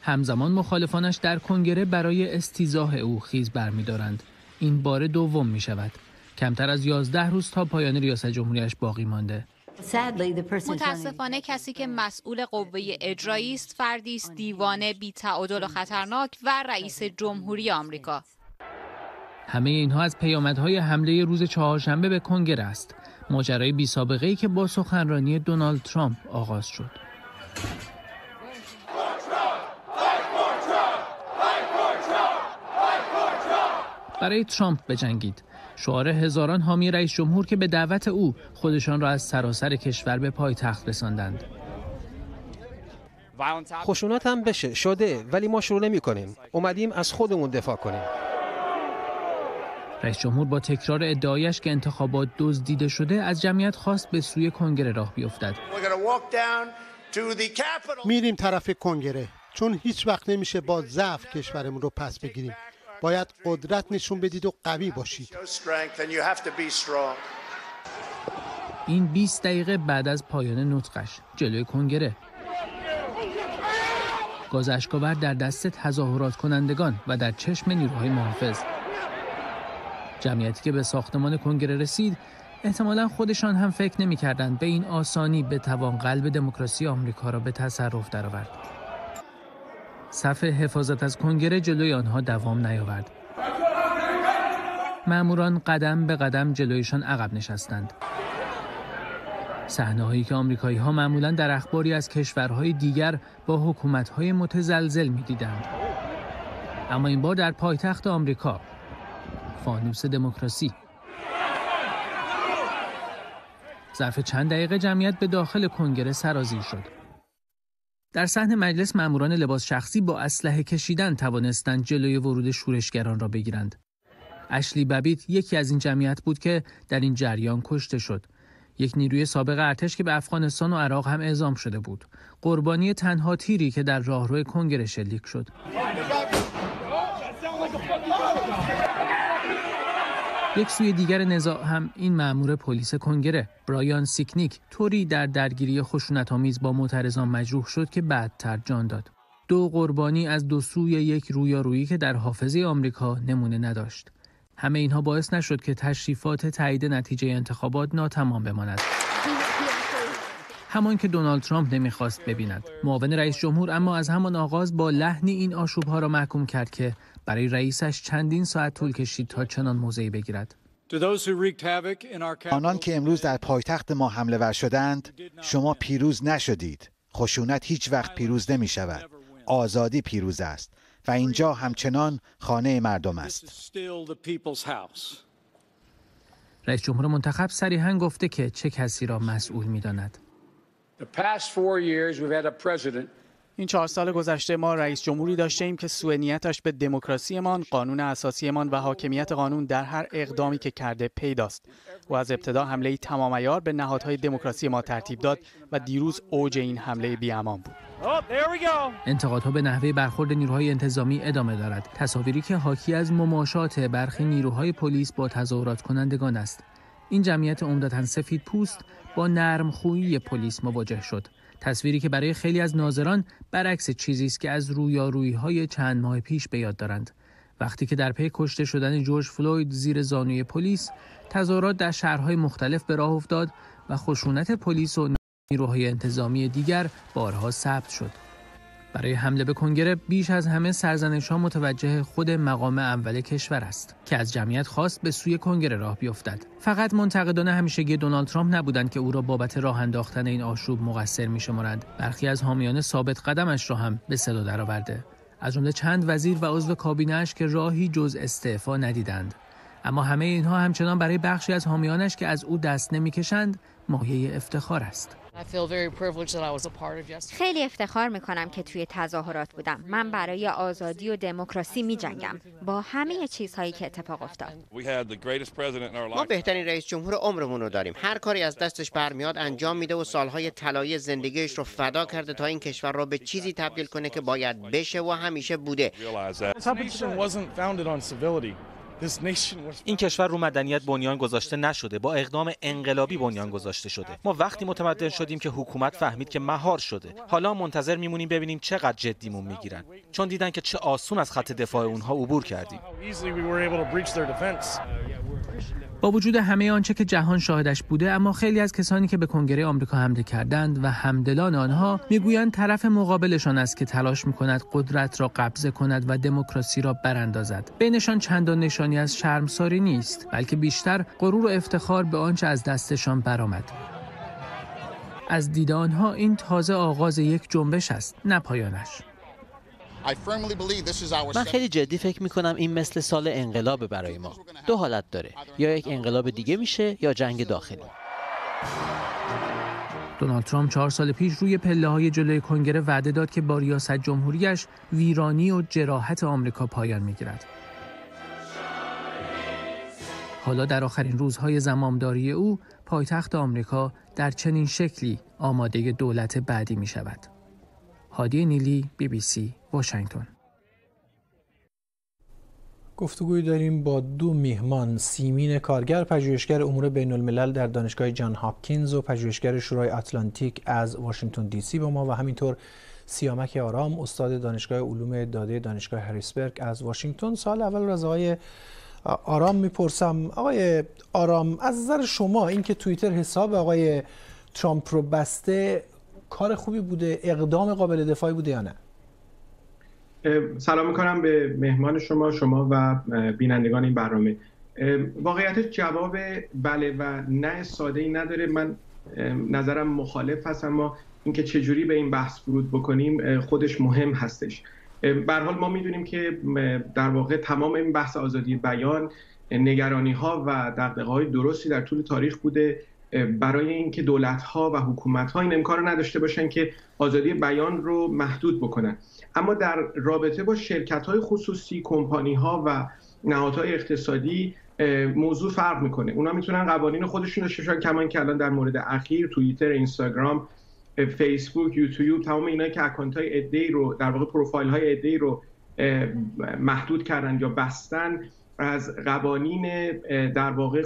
همزمان مخالفانش در کنگره برای استیزاه او خیز برمیدارند. این بار دوم می شود. کمتر از 11 روز تا پایان ریاست جمهوریش باقی مانده. متاسفانه کسی که مسئول قوه اجرایی است فردی است دیوانه بی و خطرناک و رئیس جمهوری آمریکا همه اینها از پیامدهای حمله روز چهارشنبه به کنگره است ماجرای بی سابقه ای که با سخنرانی دونالد ترامپ آغاز شد برای ترامپ بجنگید. شعار هزاران حامی رئیس جمهور که به دعوت او خودشان را از سراسر کشور به پای تخت رساندند. خشونت هم بشه شده ولی ما شروع نمی کنیم. اومدیم از خودمون دفاع کنیم. رئیس جمهور با تکرار ادعایش که انتخابات دزدیده شده از جمعیت خواست به سوی کنگره راه بیفتد. میریم طرف کنگره چون هیچ وقت نمیشه با ضعف کشورمون رو پس بگیریم. باید قدرت نشون بدید و قوی باشید. این 20 دقیقه بعد از پایان نطقش جلوی کنگره گاز اشکاور در دست تظاهرات کنندگان و در چشم نیروهای محافظ. جمعیتی که به ساختمان کنگره رسید احتمالا خودشان هم فکر نمی کردند به این آسانی به توان قلب دموکراسی آمریکا را به تصرف درآورد. صف حفاظت از کنگره جلوی آنها دوام نیاورد. ماموران قدم به قدم جلویشان عقب نشستند. صحنه هایی که آمریکایی ها معمولا در اخباری از کشورهای دیگر با حکومت های متزلزل می دیدند. اما این بار در پایتخت آمریکا فانوس دموکراسی ظرف چند دقیقه جمعیت به داخل کنگره سرازیر شد. در صحن مجلس ماموران لباس شخصی با اسلحه کشیدن توانستند جلوی ورود شورشگران را بگیرند. اشلی ببیت یکی از این جمعیت بود که در این جریان کشته شد. یک نیروی سابق ارتش که به افغانستان و عراق هم اعزام شده بود. قربانی تنها تیری که در راهرو کنگره شلیک شد. یک سوی دیگر نزاع هم این مأمور پلیس کنگره برایان سیکنیک طوری در درگیری خشونت آمیز با معترضان مجروح شد که بعدتر جان داد. دو قربانی از دو سوی یک رویارویی که در حافظه آمریکا نمونه نداشت. همه اینها باعث نشد که تشریفات تایید نتیجه انتخابات ناتمام بماند. همان که دونالد ترامپ نمی‌خواست ببیند. معاون رئیس جمهور اما از همان آغاز با لحنی این آشوبها را محکوم کرد که برای رئیسش چندین ساعت طول کشید تا چنان موضعی بگیرد. آنان که امروز در پایتخت ما حمله ور شدند شما پیروز نشدید. خشونت هیچ وقت پیروز نمی شود آزادی پیروز است. و اینجا همچنان خانه مردم است. رئیس جمهور منتخب صریحا گفته که چه کسی را مسئول می داند. این چهار سال گذشته ما رئیس جمهوری داشته که سوء نیتش به دموکراسیمان، قانون اساسیمان و حاکمیت قانون در هر اقدامی که کرده پیداست. و از ابتدا حمله تمام عیار به نهادهای دموکراسی ما ترتیب داد و دیروز اوج این حمله بیامان بود. انتقادها به نحوه برخورد نیروهای انتظامی ادامه دارد. تصاویری که حاکی از مماشات برخی نیروهای پلیس با تظاهرات کنندگان است. این جمعیت عمدتا سفید پوست با نرمخویی پلیس مواجه شد تصویری که برای خیلی از ناظران برعکس چیزی است که از رویارویی های چند ماه پیش به یاد دارند. وقتی که در پی کشته شدن جورج فلوید زیر زانوی پلیس تظاهرات در شهرهای مختلف به راه افتاد و خشونت پلیس و نیروهای انتظامی دیگر بارها ثبت شد. برای حمله به کنگره بیش از همه سرزنش ها متوجه خود مقام اول کشور است که از جمعیت خواست به سوی کنگره راه بیفتد. فقط منتقدان همیشگی دونالد ترامپ نبودند که او را بابت راه انداختن این آشوب مقصر میشمارند. برخی از حامیان ثابت قدمش را هم به صدا درآورده. از جمله چند وزیر و عضو کابینهاش که راهی جز استعفا ندیدند. اما همه اینها همچنان برای بخشی از حامیانش که از او دست نمی‌کشند مایه افتخار است خیلی افتخار می‌کنم که توی تظاهرات بودم. من برای آزادی و دموکراسی می جنگم. با همه چیزهایی که اتفاق افتاد. ما بهترین رئیس جمهور عمرمون رو داریم. هر کاری از دستش برمیاد انجام میده و سالهای طلایی زندگیش رو فدا کرده تا این کشور رو به چیزی تبدیل کنه که باید بشه و همیشه بوده. این کشور رو مدنیت بنیان گذاشته نشده با اقدام انقلابی بنیان گذاشته شده. ما وقتی متمدن شدیم که حکومت فهمید که مهار شده. حالا منتظر میمونیم ببینیم چقدر جدیمون می‌گیرن. چون دیدن که چه آسون از خط دفاع اونها عبور کردیم. با وجود همه آنچه که جهان شاهدش بوده اما خیلی از کسانی که به کنگره آمریکا حمله کردند و همدلان آنها می‌گویند طرف مقابلشان است که تلاش می‌کند قدرت را قبضه کند و دموکراسی را براندازد. بینشان چندان نشانی از شرمساری نیست بلکه بیشتر غرور و افتخار به آنچه از دستشان برآمد. از دید آنها این تازه آغاز یک جنبش است نه پایانش. من خیلی جدی فکر می کنم این مثل سال انقلاب برای ما دو حالت داره یا یک انقلاب دیگه میشه یا جنگ داخلی دونالد ترامپ چهار سال پیش روی پله های جلوی کنگره وعده داد که با ریاست جمهوریش ویرانی و جراحت آمریکا پایان می‌گیرد. حالا در آخرین روزهای زمامداری او پایتخت آمریکا در چنین شکلی آماده دولت بعدی می شود. هادی نیلی بی بی سی واشنگتن. گفتگوی داریم با دو میهمان سیمین کارگر پژوهشگر امور بین الملل در دانشگاه جان هاپکینز و پژوهشگر شورای اتلانتیک از واشنگتن دی سی با ما و همینطور سیامک آرام استاد دانشگاه علوم داده دانشگاه هریسبرگ از واشنگتن. سال اول از آقای آرام می‌پرسم. آقای آرام از نظر شما اینکه توییتر حساب آقای ترامپ رو بسته کار خوبی بوده؟ اقدام قابل دفاعی بوده یا نه؟ سلام می‌کنم به مهمان شما شما و بینندگان این برنامه. واقعیت جواب بله و نه ساده ای نداره. من نظرم مخالف هست اما اینکه چجوری به این بحث فرود بکنیم خودش مهم هستش. به حال ما می‌دونیم که در واقع تمام این بحث آزادی بیان نگرانی ها و دقدقه های درستی در طول تاریخ بوده. برای اینکه دولت ها و حکومت ها این امکان رو نداشته باشن که آزادی بیان رو محدود بکنن. اما در رابطه با شرکت های خصوصی کمپانی ها و نهادهای اقتصادی موضوع فرق می‌کنه. اونا می‌تونن قوانین خودشون داشته باشن کمان که الان در مورد اخیر توییتر اینستاگرام فیسبوک یوتیوب تمام اینا که اکانت های رو در واقع پروفایل های رو محدود کردن یا بستن از قوانین در واقع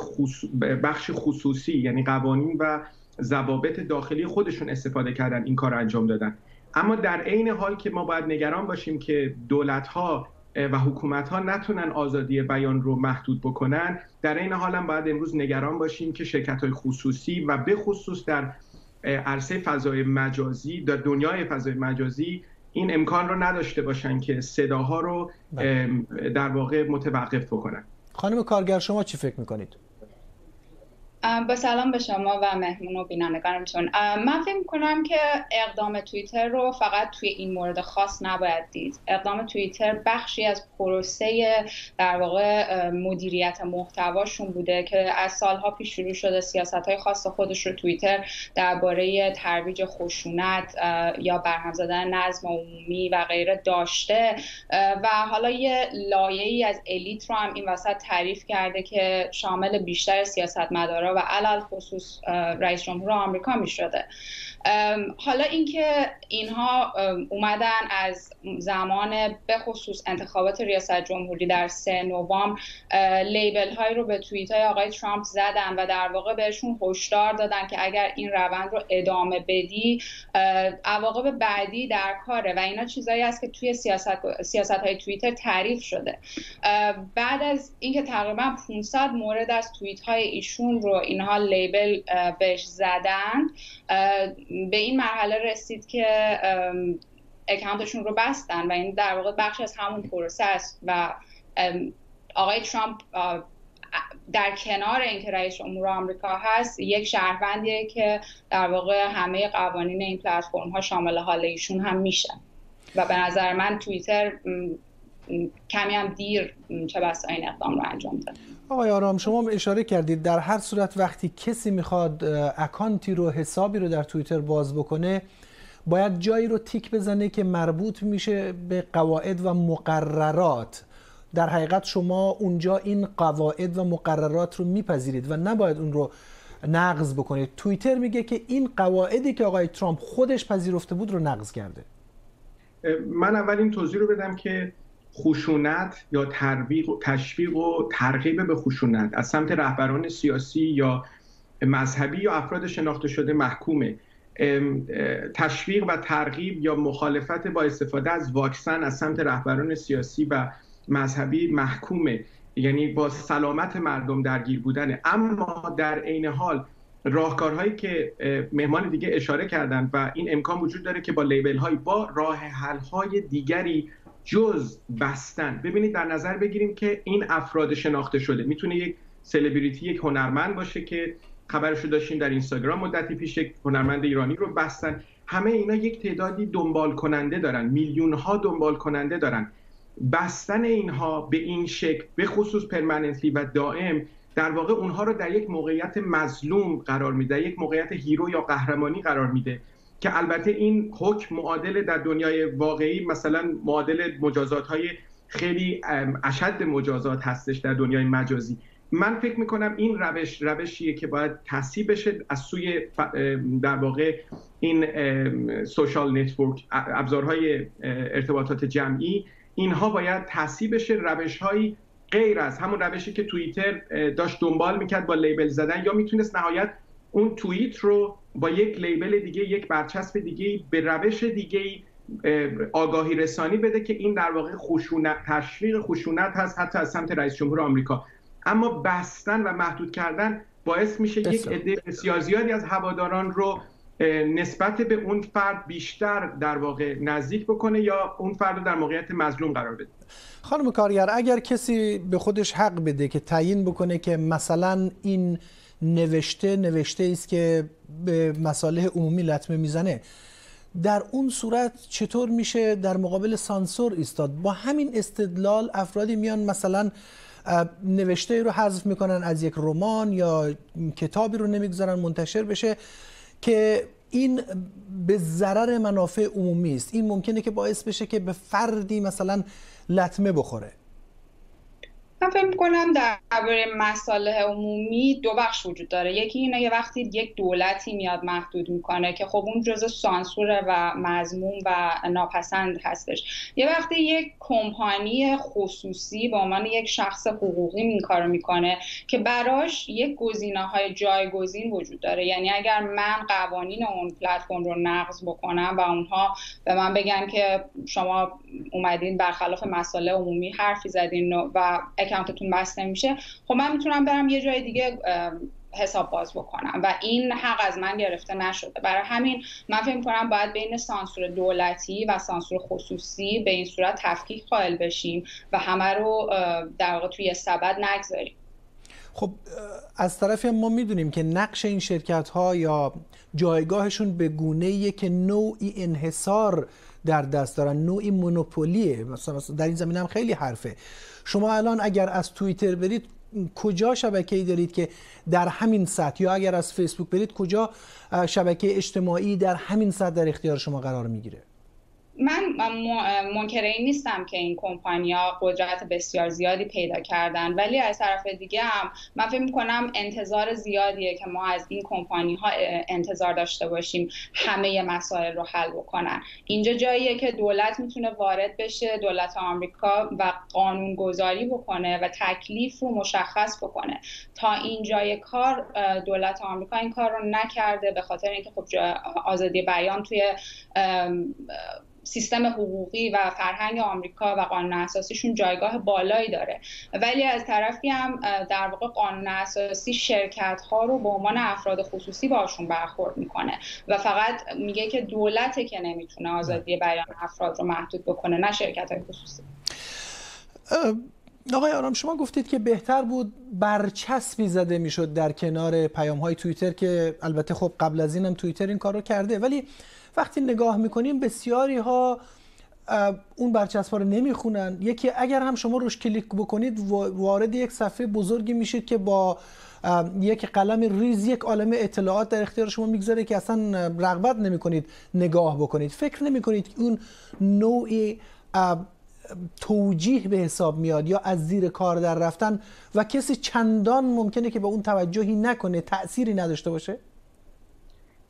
بخش خصوصی یعنی قوانین و ضوابط داخلی خودشون استفاده کردن این کار انجام دادن. اما در عین حال که ما باید نگران باشیم که دولت ها و حکومت ها نتونن آزادی بیان رو محدود بکنن در این حال هم باید امروز نگران باشیم که شرکت های خصوصی و به خصوص در عرصه فضای مجازی در دنیای فضای مجازی این امکان رو نداشته باشن که صداها رو در واقع متوقف بکنن خانم کارگر شما چی فکر می‌کنید؟ با سلام به شما و مهمون و بینندگانتون من فکر کنم که اقدام توییتر رو فقط توی این مورد خاص نباید دید. اقدام توییتر بخشی از پروسه در واقع مدیریت محتواشون بوده که از سالها پیش شروع شده سیاست های خاص خودش رو توییتر درباره ترویج خشونت یا برهم زدن نظم عمومی و غیره داشته. و حالا یه لایه‌ای از الیت رو هم این وسط تعریف کرده که شامل بیشتر سیاستمدارا و علل خصوص رئیس جمهور آمریکا می شده حالا اینکه اینها اومدن از زمان به خصوص انتخابات ریاست جمهوری در سه نوامبر لیبل های رو به توییت های آقای ترامپ زدن و در واقع بهشون هشدار دادن که اگر این روند رو ادامه بدی عواقب بعدی در کاره و اینا چیزایی است که توی سیاست, سیاست های توییتر تعریف شده. بعد از اینکه تقریبا 500 مورد از توییت های ایشون رو اینها لیبل بهش زدند به این مرحله رسید که اکانتشون رو بستن و این در واقع بخش از همون پروسه است و آقای ترامپ در کنار اینکه رئیس جمهور آمریکا هست یک شهروندیه که در واقع همه قوانین این پلتفرم ها شامل حال ایشون هم میشه. و به نظر من توییتر کمی هم دیر چه بسا این اقدام رو انجام داد آقای آرام شما اشاره کردید در هر صورت وقتی کسی می‌خواد اکانتی رو حسابی رو در توییتر باز بکنه باید جایی رو تیک بزنه که مربوط میشه به قواعد و مقررات. در حقیقت شما اونجا این قواعد و مقررات رو میپذیرید و نباید اون رو نقض بکنید. توییتر میگه که این قواعدی که آقای ترامپ خودش پذیرفته بود رو نقض کرده. من اول این توضیح رو بدم که خشونت یا ترویق و تشویق و ترغیب به خشونت از سمت رهبران سیاسی یا مذهبی یا افراد شناخته شده محکومه. تشویق و ترغیب یا مخالفت با استفاده از واکسن از سمت رهبران سیاسی و مذهبی محکومه. یعنی با سلامت مردم درگیر بودنه. اما در عین حال راهکارهایی که مهمان دیگه اشاره کردن و این امکان وجود داره که با لیبل های با راه حل های دیگری جز بستن. ببینید در نظر بگیریم که این افراد شناخته شده. می‌تونه یک سلبریتی یک هنرمند باشه که خبرش رو داشتیم در اینستاگرام مدتی پیش یک هنرمند ایرانی رو بستن. همه اینا یک تعدادی دنبال کننده دارن. میلیون ها دنبال کننده دارن. بستن اینها به این شکل به خصوص پرمننتلی و دائم در واقع اونها رو در یک موقعیت مظلوم قرار میده یک موقعیت هیرو یا قهرمانی قرار میده. که البته این حکم معادل در دنیای واقعی مثلا معادل مجازات های خیلی اشد مجازات هستش در دنیای مجازی. من فکر می‌کنم این روش روشیه که باید تصحیح بشه از سوی در واقع این social network ابزارهای ارتباطات جمعی اینها باید تصحیح بشه روش های غیر از همون روشی که توییتر داشت دنبال می‌کرد با label زدن یا می‌تونست نهایت اون توییت رو با یک label دیگه یک برچسب دیگه به روش دیگه آگاهی رسانی بده که این در واقع خشونت تشویق خشونت هست حتی از سمت رئیس جمهور آمریکا. اما بستن و محدود کردن باعث میشه یک عده بسیار زیادی از هواداران رو نسبت به اون فرد بیشتر در واقع نزدیک بکنه یا اون فرد رو در موقعیت مظلوم قرار بده. خانم کارگر اگر کسی به خودش حق بده که تعیین بکنه که مثلا این نوشته نوشته است که به مصالح عمومی لطمه می‌زنه. در اون صورت چطور میشه در مقابل سانسور ایستاد؟ با همین استدلال افرادی میان مثلا نوشته رو حذف می‌کنن از یک رمان یا کتابی رو نمی‌گذارن منتشر بشه که این به ضرر منافع عمومی است. این ممکنه که باعث بشه که به فردی مثلا لطمه بخوره. من فکر می‌کنم درباره مسائل عمومی دو بخش وجود داره. یکی اینه یه وقتی یک دولتی میاد محدود می‌کنه که خب اون جز سانسور و مضموم و ناپسند هستش. یه وقتی یک کمپانی خصوصی به عنوان یک شخص حقوقی این کارو می‌کنه که براش یک گزینه های جایگزین وجود داره. یعنی اگر من قوانین اون پلتفرم رو نقض بکنم و اونها به من بگن که شما اومدین برخلاف مسائل عمومی حرفی زدین و اکانتتون بسته میشه خب من می‌تونم برم یه جای دیگه حساب باز بکنم. و این حق از من گرفته نشده. برای همین من فکر کنم باید بین سانسور دولتی و سانسور خصوصی به این صورت تفکیک قائل بشیم و همه رو در واقع توی سبد نگذاریم. خب از طرف ما می‌دونیم که نقش این شرکت ها یا جایگاهشون به گونه که نوعی انحصار در دست دارن. نوعی مونوپولیه مثلا در این زمینه هم خیلی حرفه. شما الان اگر از توییتر برید کجا شبکه‌ای دارید که در همین سطح؟ یا اگر از فیسبوک برید کجا شبکه اجتماعی در همین سطح در اختیار شما قرار می‌گیره؟ من منکر این نیستم که این کمپانیا قدرت بسیار زیادی پیدا کردن. ولی از طرف دیگه هم من فکر می‌کنم انتظار زیادیه که ما از این کمپانی ها انتظار داشته باشیم همه مسائل رو حل بکنن. اینجا جاییه که دولت می‌تونه وارد بشه دولت آمریکا و قانون گذاری بکنه و تکلیف رو مشخص بکنه. تا این جای کار دولت آمریکا این کار رو نکرده به خاطر اینکه خب آزادی بیان توی سیستم حقوقی و فرهنگ آمریکا و قانون اساسیشون جایگاه بالایی داره. ولی از طرفی هم در واقع قانون اساسی شرکت ها رو به عنوان افراد خصوصی باشون برخورد می‌کنه و فقط میگه که دولته که نمی‌تونه آزادی بیان افراد رو محدود بکنه نه شرکت های خصوصی آقای آرام شما گفتید که بهتر بود برچسبی زده می‌شد در کنار پیام های توییتر که البته خب قبل از اینم توییتر این کار رو کرده. ولی وقتی نگاه می‌کنیم بسیاری ها اون برچسب رو نمی‌خونن. یکی اگر هم شما روش کلیک بکنید وارد یک صفحه بزرگی میشید که با یک قلم ریز یک عالم اطلاعات در اختیار شما می‌گذاره که اصلا رغبت نمی‌کنید نگاه بکنید. فکر نمی‌کنید اون نوعی توجیه به حساب میاد یا از زیر کار در رفتن و کسی چندان ممکنه که به اون توجهی نکنه تأثیری نداشته باشه؟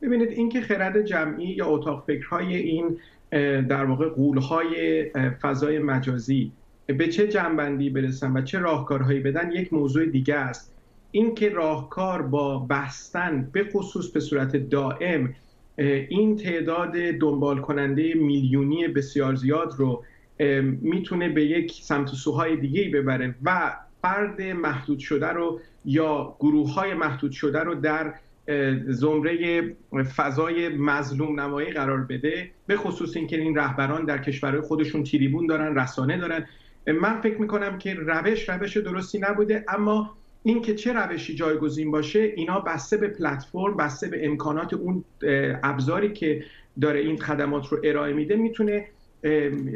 ببینید اینکه خرد جمعی یا اتاق فکرهای این در واقع قولهای فضای مجازی به چه جنبندی برسن و چه راهکارهایی بدن یک موضوع دیگه است. اینکه راهکار با بستن به خصوص به صورت دائم این تعداد دنبال کننده میلیونی بسیار زیاد رو می‌تونه به یک سمت سوهای دیگه ببره و فرد محدود شده رو یا گروه های محدود شده رو در زمره فضای مظلوم نمایی قرار بده به خصوص اینکه این رهبران در کشورهای خودشون تریبون دارن رسانه دارن. من فکر می‌کنم که روش روش درستی نبوده اما اینکه چه روشی جایگزین باشه اینا بسته به پلتفرم بسته به امکانات اون ابزاری که داره این خدمات رو ارائه میده می‌تونه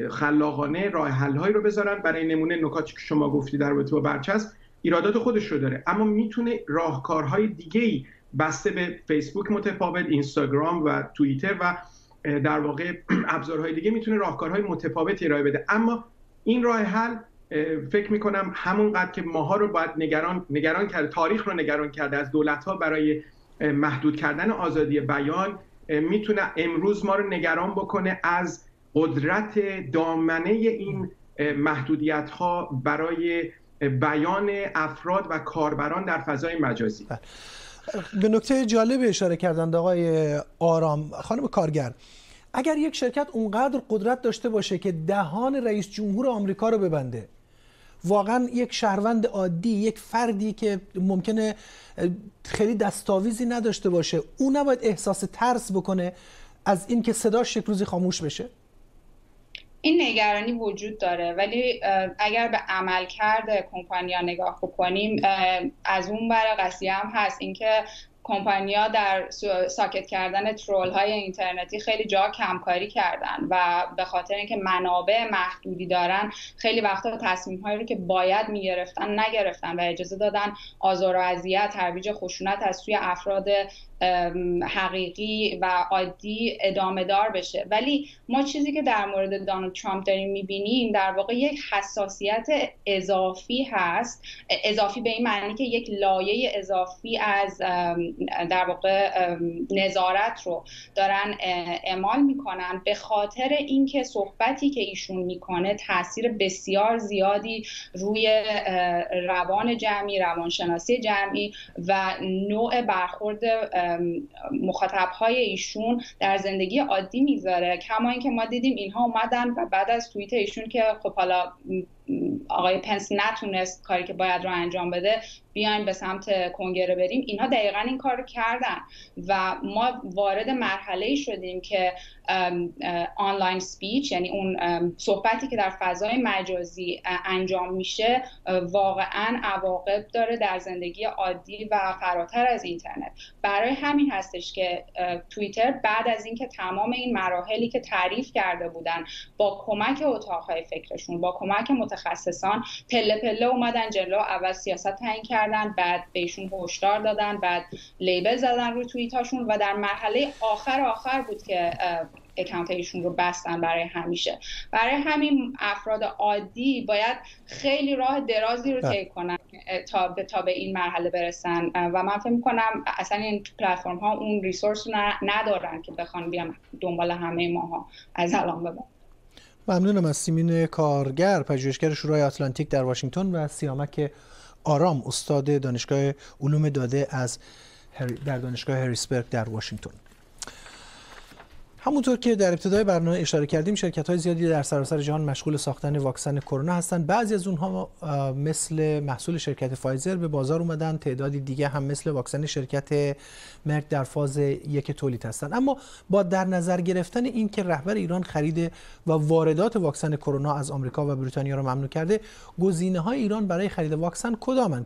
خلاقانه راه حل هایی رو بذارن. برای نمونه نکاتی که شما گفتی در رابطه با برچسب ایرادات خودش رو داره. اما می‌تونه راهکارهای دیگه ای بسته به فیسبوک متفاوت اینستاگرام و توییتر و در واقع ابزارهای دیگه می‌تونه راهکارهای متفاوتی ارائه بده اما این راه حل فکر می‌کنم همونقدر که ماها رو باید نگران نگران کرده تاریخ رو نگران کرده از دولت ها برای محدود کردن آزادی بیان می‌تونه امروز ما رو نگران بکنه از قدرت دامنه این محدودیت ها برای بیان افراد و کاربران در فضای مجازی بله. به نکته جالب اشاره کردند آقای آرام خانم کارگر. اگر یک شرکت اونقدر قدرت داشته باشه که دهان رئیس جمهور آمریکا رو ببنده واقعا یک شهروند عادی یک فردی که ممکنه خیلی دستاویزی نداشته باشه او نباید احساس ترس بکنه از اینکه صداش یک روزی خاموش بشه؟ این نگرانی وجود داره ولی اگر به عمل کرده کمپانیا نگاه بکنیم از اون برای قضیه هم هست. اینکه کمپانیا در ساکت کردن ترول های اینترنتی خیلی جا کمکاری کردن و به خاطر اینکه منابع محدودی دارن خیلی وقتا تصمیم هایی رو که باید می‌گرفتن نگرفتن و اجازه دادن آزار و اذیت ترویج خشونت از سوی افراد حقیقی و عادی ادامه دار بشه. ولی ما چیزی که در مورد دانالد ترامپ داریم می‌بینیم در واقع یک حساسیت اضافی هست. اضافی به این معنی که یک لایه اضافی از در واقع نظارت رو دارن اعمال می‌کنن به خاطر اینکه صحبتی که ایشون می‌کنه تاثیر بسیار زیادی روی روان جمعی روانشناسی جمعی و نوع برخورد مخاطب های ایشون در زندگی عادی می‌ذاره. کما اینکه ما دیدیم اینها اومدن و بعد از توییت ایشون که خب حالا آقای پنس نتونست کاری که باید رو انجام بده بیایم به سمت کنگره بریم. اینها دقیقا این کار رو کردن و ما وارد مرحله شدیم که آنلاین سپیچ یعنی اون صحبتی که در فضای مجازی انجام میشه واقعا عواقب داره در زندگی عادی و فراتر از اینترنت. برای همین هستش که توییتر بعد از اینکه تمام این مراحلی که تعریف کرده بودن با کمک اتاقهای فکرشون با کمک متخصصان. پله پله اومدن جلو اول سیاست تعیین کردن بعد بهشون هشدار دادن بعد لیبل زدن روی توییتاشون و در مرحله آخر آخر بود که اکانت ایشون رو بستن برای همیشه. برای همین افراد عادی باید خیلی راه درازی رو طی کنن تا به تا به این مرحله برسن. و من فکر می‌کنم اصلا این پلتفرم ها اون ریسورس رو ندارن که بخوان بیان دنبال همه ماها. از الان به ممنونم از سیمین کارگر پژوهشگر شورای آتلانتیک در واشنگتن و سیامک آرام استاد دانشگاه علوم داده از در دانشگاه هریسبرگ در واشنگتن. همونطور که در ابتدای برنامه اشاره کردیم شرکت های زیادی در سراسر جهان مشغول ساختن واکسن کرونا هستند. بعضی از اونها مثل محصول شرکت فایزر به بازار اومدن تعدادی دیگه هم مثل واکسن شرکت مرک در فاز یک تولید هستند. اما با در نظر گرفتن این که رهبر ایران خرید و واردات واکسن کرونا از آمریکا و بریتانیا را ممنوع کرده گزینه های ایران برای خرید واکسن کدامن؟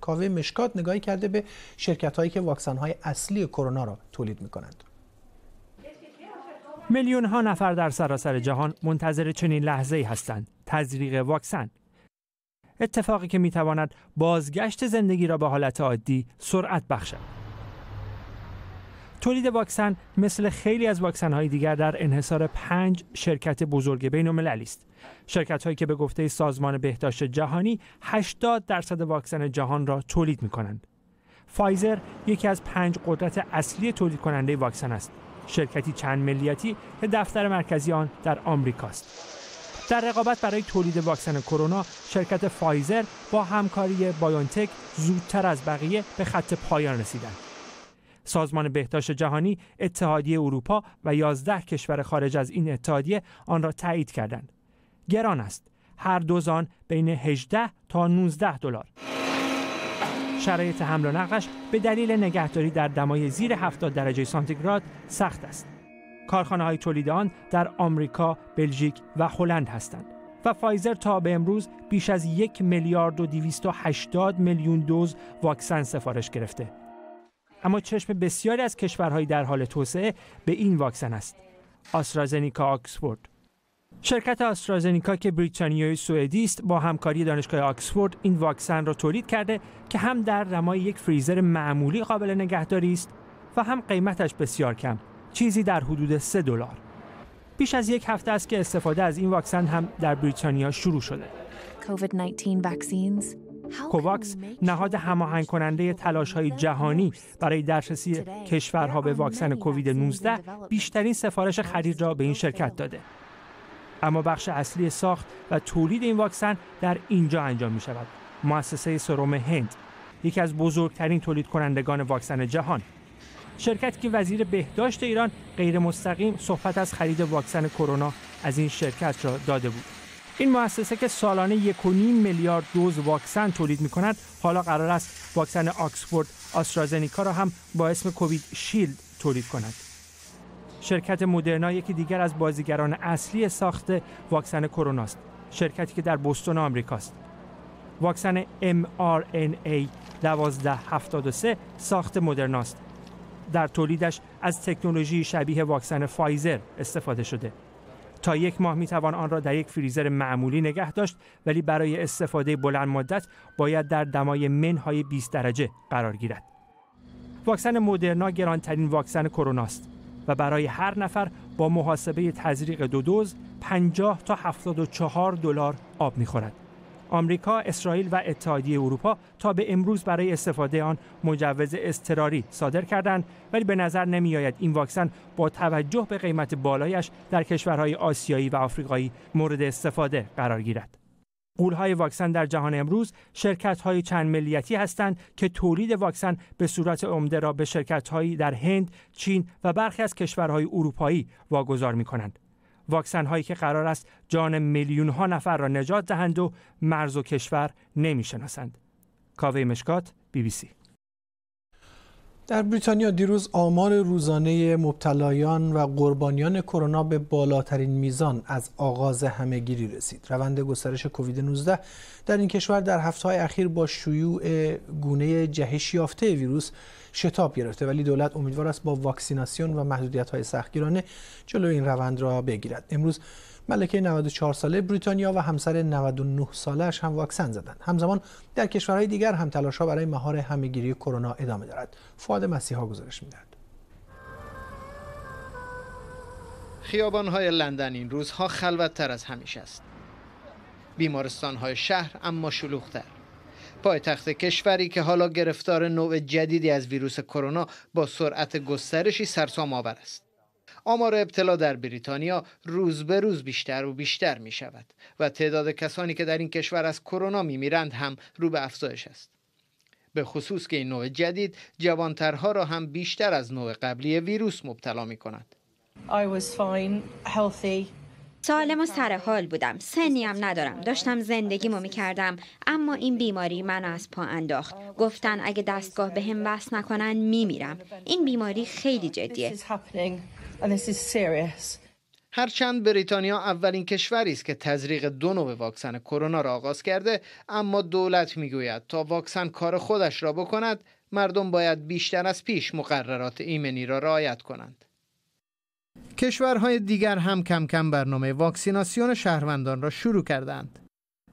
کاوه مشکات نگاهی کرده به شرکت هایی که واکسن های اصلی کرونا را تولید می‌کنند. میلیون ها نفر در سراسر جهان منتظر چنین لحظه ای هستند. تزریق واکسن. اتفاقی که می‌تواند بازگشت زندگی را به حالت عادی سرعت بخشد. تولید واکسن مثل خیلی از واکسن های دیگر در انحصار پنج شرکت بزرگ بین المللی است. شرکت هایی که به گفته سازمان بهداشت جهانی 80 درصد واکسن جهان را تولید می کنند. فایزر یکی از پنج قدرت اصلی تولید کننده واکسن است. شرکتی چند ملیتی که دفتر مرکزی آن در آمریکاست. در رقابت برای تولید واکسن کرونا شرکت فایزر با همکاری بایونتک زودتر از بقیه به خط پایان رسیدند. سازمان بهداشت جهانی، اتحادیه اروپا و 11 کشور خارج از این اتحادیه آن را تایید کردند. گران است. هر دوز آن بین 18 تا 19 دلار. شرایط حمل و نقلش به دلیل نگهداری در دمای زیر 70 درجه سانتیگراد سخت است. کارخانه های تولید آن در آمریکا، بلژیک و هلند هستند. و فایزر تا به امروز بیش از یک میلیارد و 280 میلیون دوز واکسن سفارش گرفته. اما چشم بسیاری از کشورهای در حال توسعه به این واکسن است. آسترازنیکا آکسفورد شرکت آسترازنیکا که بریتانیای سوئدی است با همکاری دانشگاه آکسفورد این واکسن را تولید کرده که هم در دمای یک فریزر معمولی قابل نگهداری است و هم قیمتش بسیار کم چیزی در حدود 3 دلار. بیش از یک هفته است که استفاده از این واکسن هم در بریتانیا شروع شده. کوواکس نهاد هماهنگ کننده تلاش های جهانی برای دسترسی کشورها به واکسن کووید 19 بیشترین سفارش خرید را به این شرکت داده. اما بخش اصلی ساخت و تولید این واکسن در اینجا انجام می شود مؤسسه سروم هند یکی از بزرگترین تولید کنندگان واکسن جهان. شرکتی که وزیر بهداشت ایران غیر مستقیم صحبت از خرید واکسن کرونا از این شرکت را داده بود. این مؤسسه که سالانه 1.5 میلیارد دوز واکسن تولید می کند حالا قرار است واکسن آکسفورد آسترازنیکا را هم با اسم کووید شیلد تولید کند. شرکت مدرنا یکی دیگر از بازیگران اصلی ساخت واکسن کرونا است شرکتی که در بوستون آمریکاست. واکسن mRNA 1273 ساخت مدرناست. در تولیدش از تکنولوژی شبیه واکسن فایزر استفاده شده. تا یک ماه می توان آن را در یک فریزر معمولی نگه داشت ولی برای استفاده بلند مدت باید در دمای منهای 20 درجه قرار گیرد. واکسن مدرنا گرانترین واکسن کرونا است و برای هر نفر با محاسبه تزریق دو دوز 50 تا 74 دلار آب می‌خورد. آمریکا، اسرائیل و اتحادیه اروپا تا به امروز برای استفاده آن مجوز اضطراری صادر کردند ولی به نظر نمی آید این واکسن با توجه به قیمت بالایش در کشورهای آسیایی و آفریقایی مورد استفاده قرار گیرد. قولهای واکسن در جهان امروز شرکت های چند ملیتی هستند که تولید واکسن به صورت عمده را به شرکت هایی در هند، چین و برخی از کشورهای اروپایی واگذار می کنند. واکسن هایی که قرار است جان میلیون ها نفر را نجات دهند و مرز و کشور نمی شناسند. کاوه مشکات بی بی سی در بریتانیا دیروز آمار روزانه مبتلایان و قربانیان کرونا به بالاترین میزان از آغاز همهگیری رسید. روند گسترش کووید 19 در این کشور در هفته‌های اخیر با شیوع گونه جهش یافته ویروس شتاب گرفته ولی دولت امیدوار است با واکسیناسیون و محدودیت‌های سختگیرانه جلو این روند را بگیرد. امروز ملکه 94 ساله بریتانیا و همسر 99 سالش هم واکسن زدند. همزمان در کشورهای دیگر هم تلاش‌ها برای مهار همهگیری کرونا ادامه دارد. فؤاد مسیحا گزارش می‌دهد. خیابانهای لندن این روزها خلوتتر از همیشه است بیمارستانهای شهر اما شلوغتر پایتخت کشوری که حالا گرفتار نوع جدیدی از ویروس کرونا با سرعت گسترشی سرسام آور است آمار ابتلا در بریتانیا روز به روز بیشتر و بیشتر می شود و تعداد کسانی که در این کشور از کرونا می میرند هم رو به افزایش است. به خصوص که این نوع جدید جوانترها را هم بیشتر از نوع قبلی ویروس مبتلا می کند. سالم و سر حال بودم. سنی هم ندارم. داشتم زندگیمو می‌کردم. اما این بیماری من از پا انداخت. گفتن اگه دستگاه به هم وصل نکنن میمیرم. این بیماری خیلی جدیه. هرچند بریتانیا اولین کشوری است که تزریق دو نوع واکسن کرونا را آغاز کرده اما دولت می‌گوید تا واکسن کار خودش را بکند مردم باید بیشتر از پیش مقررات ایمنی را رعایت کنند. کشورهای دیگر هم کم کم برنامه واکسیناسیون شهروندان را شروع کردند.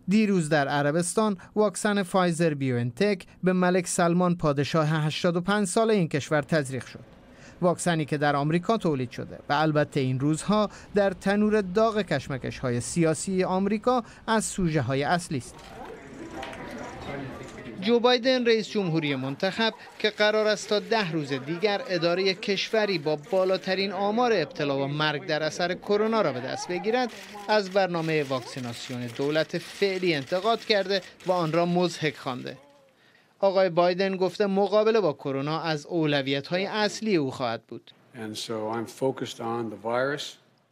دیروز در عربستان واکسن فایزر بیوانتک به ملک سلمان پادشاه 85 ساله این کشور تزریق شد. واکسنی که در آمریکا تولید شده و البته این روزها در تنور داغ کشمکش های سیاسی آمریکا از سوژه های اصلی است. جو بایدن رئیس جمهوری منتخب که قرار است تا ده روز دیگر اداره کشوری با بالاترین آمار ابتلا و مرگ در اثر کرونا را به دست بگیرد از برنامه واکسیناسیون دولت فعلی انتقاد کرده و آن را مزهک خوانده. آقای بایدن گفته مقابله با کرونا از اولویت های اصلی او خواهد بود.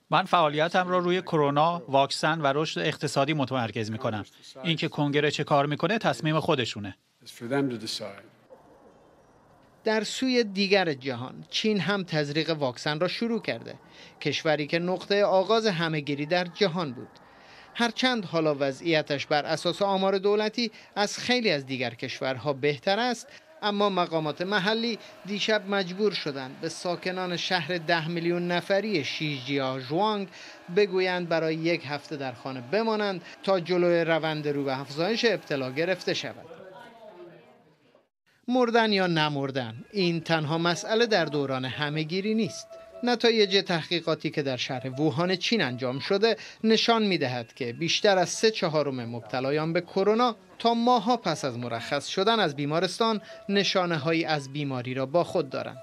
من فعالیتم را روی کرونا، واکسن و رشد اقتصادی متمرکز می کنم. اینکه کنگره چه کار می‌کنه تصمیم خودشونه. در سوی دیگر جهان چین هم تزریق واکسن را شروع کرده کشوری که نقطه آغاز همهگیری در جهان بود هرچند حالا وضعیتش بر اساس آمار دولتی از خیلی از دیگر کشورها بهتر است اما مقامات محلی دیشب مجبور شدند به ساکنان شهر ده میلیون نفری شیجیا جوانگ بگویند برای یک هفته در خانه بمانند تا جلوی روند رو به افزایش ابتلا گرفته شود. مردن یا نمردن این تنها مسئله در دوران همهگیری نیست. نتایج تحقیقاتی که در شهر ووهان چین انجام شده نشان می دهد که بیشتر از سه چهارم مبتلایان به کرونا تا ماها پس از مرخص شدن از بیمارستان نشانه هایی از بیماری را با خود دارند.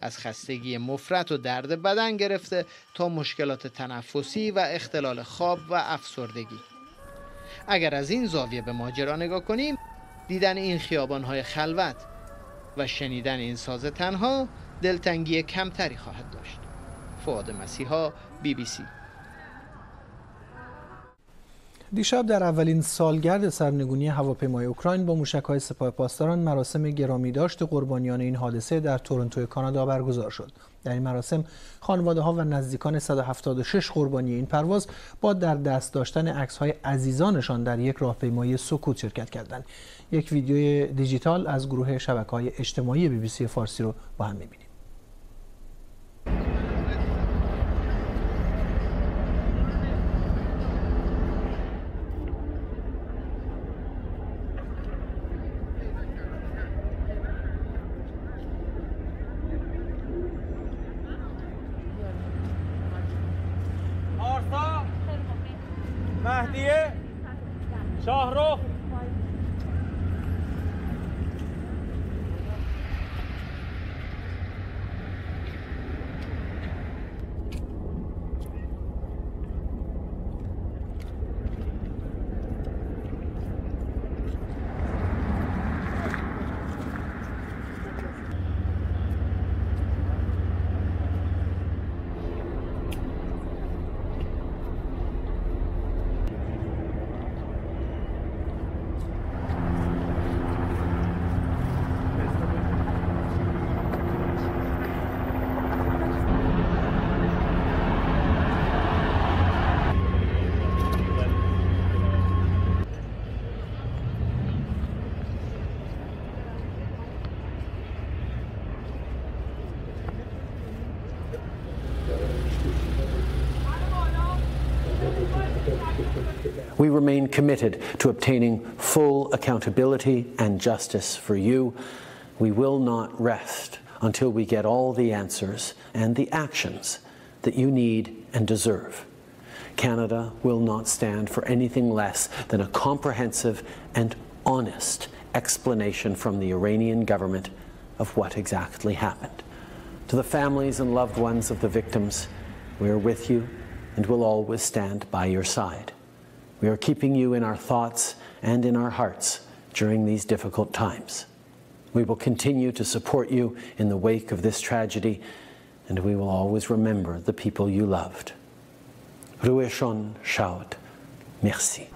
از خستگی مفرط و درد بدن گرفته تا مشکلات تنفسی و اختلال خواب و افسردگی. اگر از این زاویه به ماجرا نگاه کنیم دیدن این خیابانهای خلوت و شنیدن این ساز تنها دلتنگی کمتری خواهد داشت فواد مسیحا بی بی سی دیشب در اولین سالگرد سرنگونی هواپیمای اوکراین با موشک‌های سپاه پاسداران مراسم گرامی داشت قربانیان این حادثه در تورنتو کانادا برگزار شد. در این مراسم خانواده ها و نزدیکان 176 قربانی این پرواز با در دست داشتن عکس های عزیزانشان در یک راهپیمایی سکوت شرکت کردند. یک ویدیوی دیجیتال از گروه شبکه های اجتماعی بی بی سی فارسی رو با هم می‌بینیم. We remain committed to obtaining full accountability and justice for you. We will not rest until we get all the answers and the actions that you need and deserve. Canada will not stand for anything less than a comprehensive and honest explanation from the Iranian government of what exactly happened. To the families and loved ones of the victims, we are with you and will always stand by your side. We are keeping you in our thoughts and in our hearts during these difficult times. We will continue to support you in the wake of this tragedy, and we will always remember the people you loved. رویشان شاد مرسی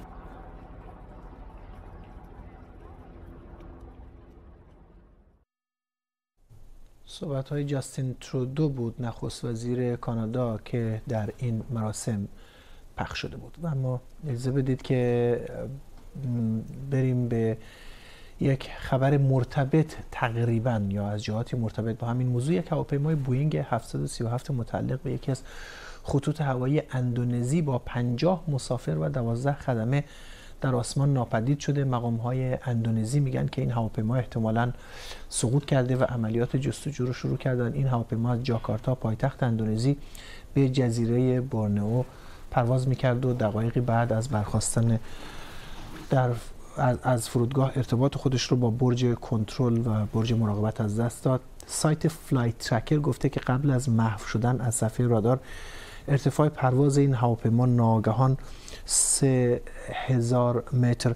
صحبت های جاستین ترودو بود نخست وزیر کانادا که در این مراسم پخش شده بود. و اما اجازه بدید که بریم به یک خبر مرتبط تقریبا یا از جهاتی مرتبط با همین موضوع. یک هواپیمای بوینگ 737 متعلق به یکی از خطوط هوایی اندونزی با 50 مسافر و 12 خدمه در آسمان ناپدید شده. مقام های اندونزی میگن که این هواپیما احتمالا سقوط کرده و عملیات جستجو رو شروع کردن. این هواپیما از جاکارتا پایتخت اندونزی به جزیره بورنئو پرواز می‌کرد و دقایقی بعد از برخاستن در از فرودگاه ارتباط خودش رو با برج کنترل و برج مراقبت از دست داد. سایت Flight Tracker گفته که قبل از محو شدن از صفحه رادار ارتفاع پرواز این هواپیما ناگهان سه هزار متر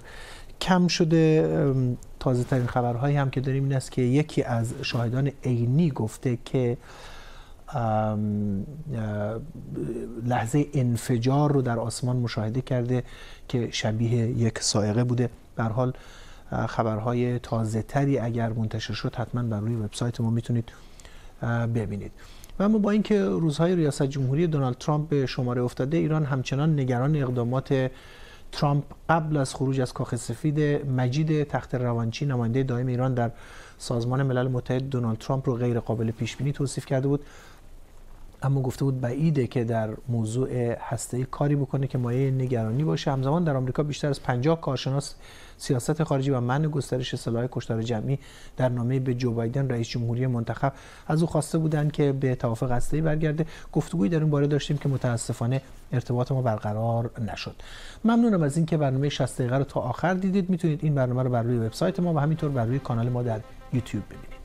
کم شده. تازه ترین خبرهایی هم که داریم این است که یکی از شاهدان عینی گفته که لحظه انفجار رو در آسمان مشاهده کرده که شبیه یک سائقه بوده. در حال خبرهای تازه تری اگر منتشر شد حتما بر روی وبسایت ما می‌تونید ببینید. و اما با اینکه روزهای ریاست جمهوری دونالد ترامپ به شماره افتاده ایران همچنان نگران اقدامات ترامپ قبل از خروج از کاخ سفید مجید تخت روانچی نماینده دائم ایران در سازمان ملل متحد دونالد ترامپ رو غیر قابل پیش بینی توصیف کرده بود. اما گفته بود بعیده که در موضوع هسته کاری بکنه که مایه نگرانی باشه. همزمان در آمریکا بیشتر از 50 کارشناس سیاست خارجی و من گسترش سلاح کشتار جمعی در نامه به جو بایدن رئیس جمهوری منتخب از او خواسته بودند که به توافق هسته‌ای برگرده. گفتگویی در این باره داشتیم که متاسفانه ارتباط ما برقرار نشد. ممنونم از اینکه برنامه 60 دقیقه رو تا آخر دیدید. می‌تونید این برنامه رو بر روی وبسایت ما و همینطور بر روی کانال ما در یوتیوب ببینید.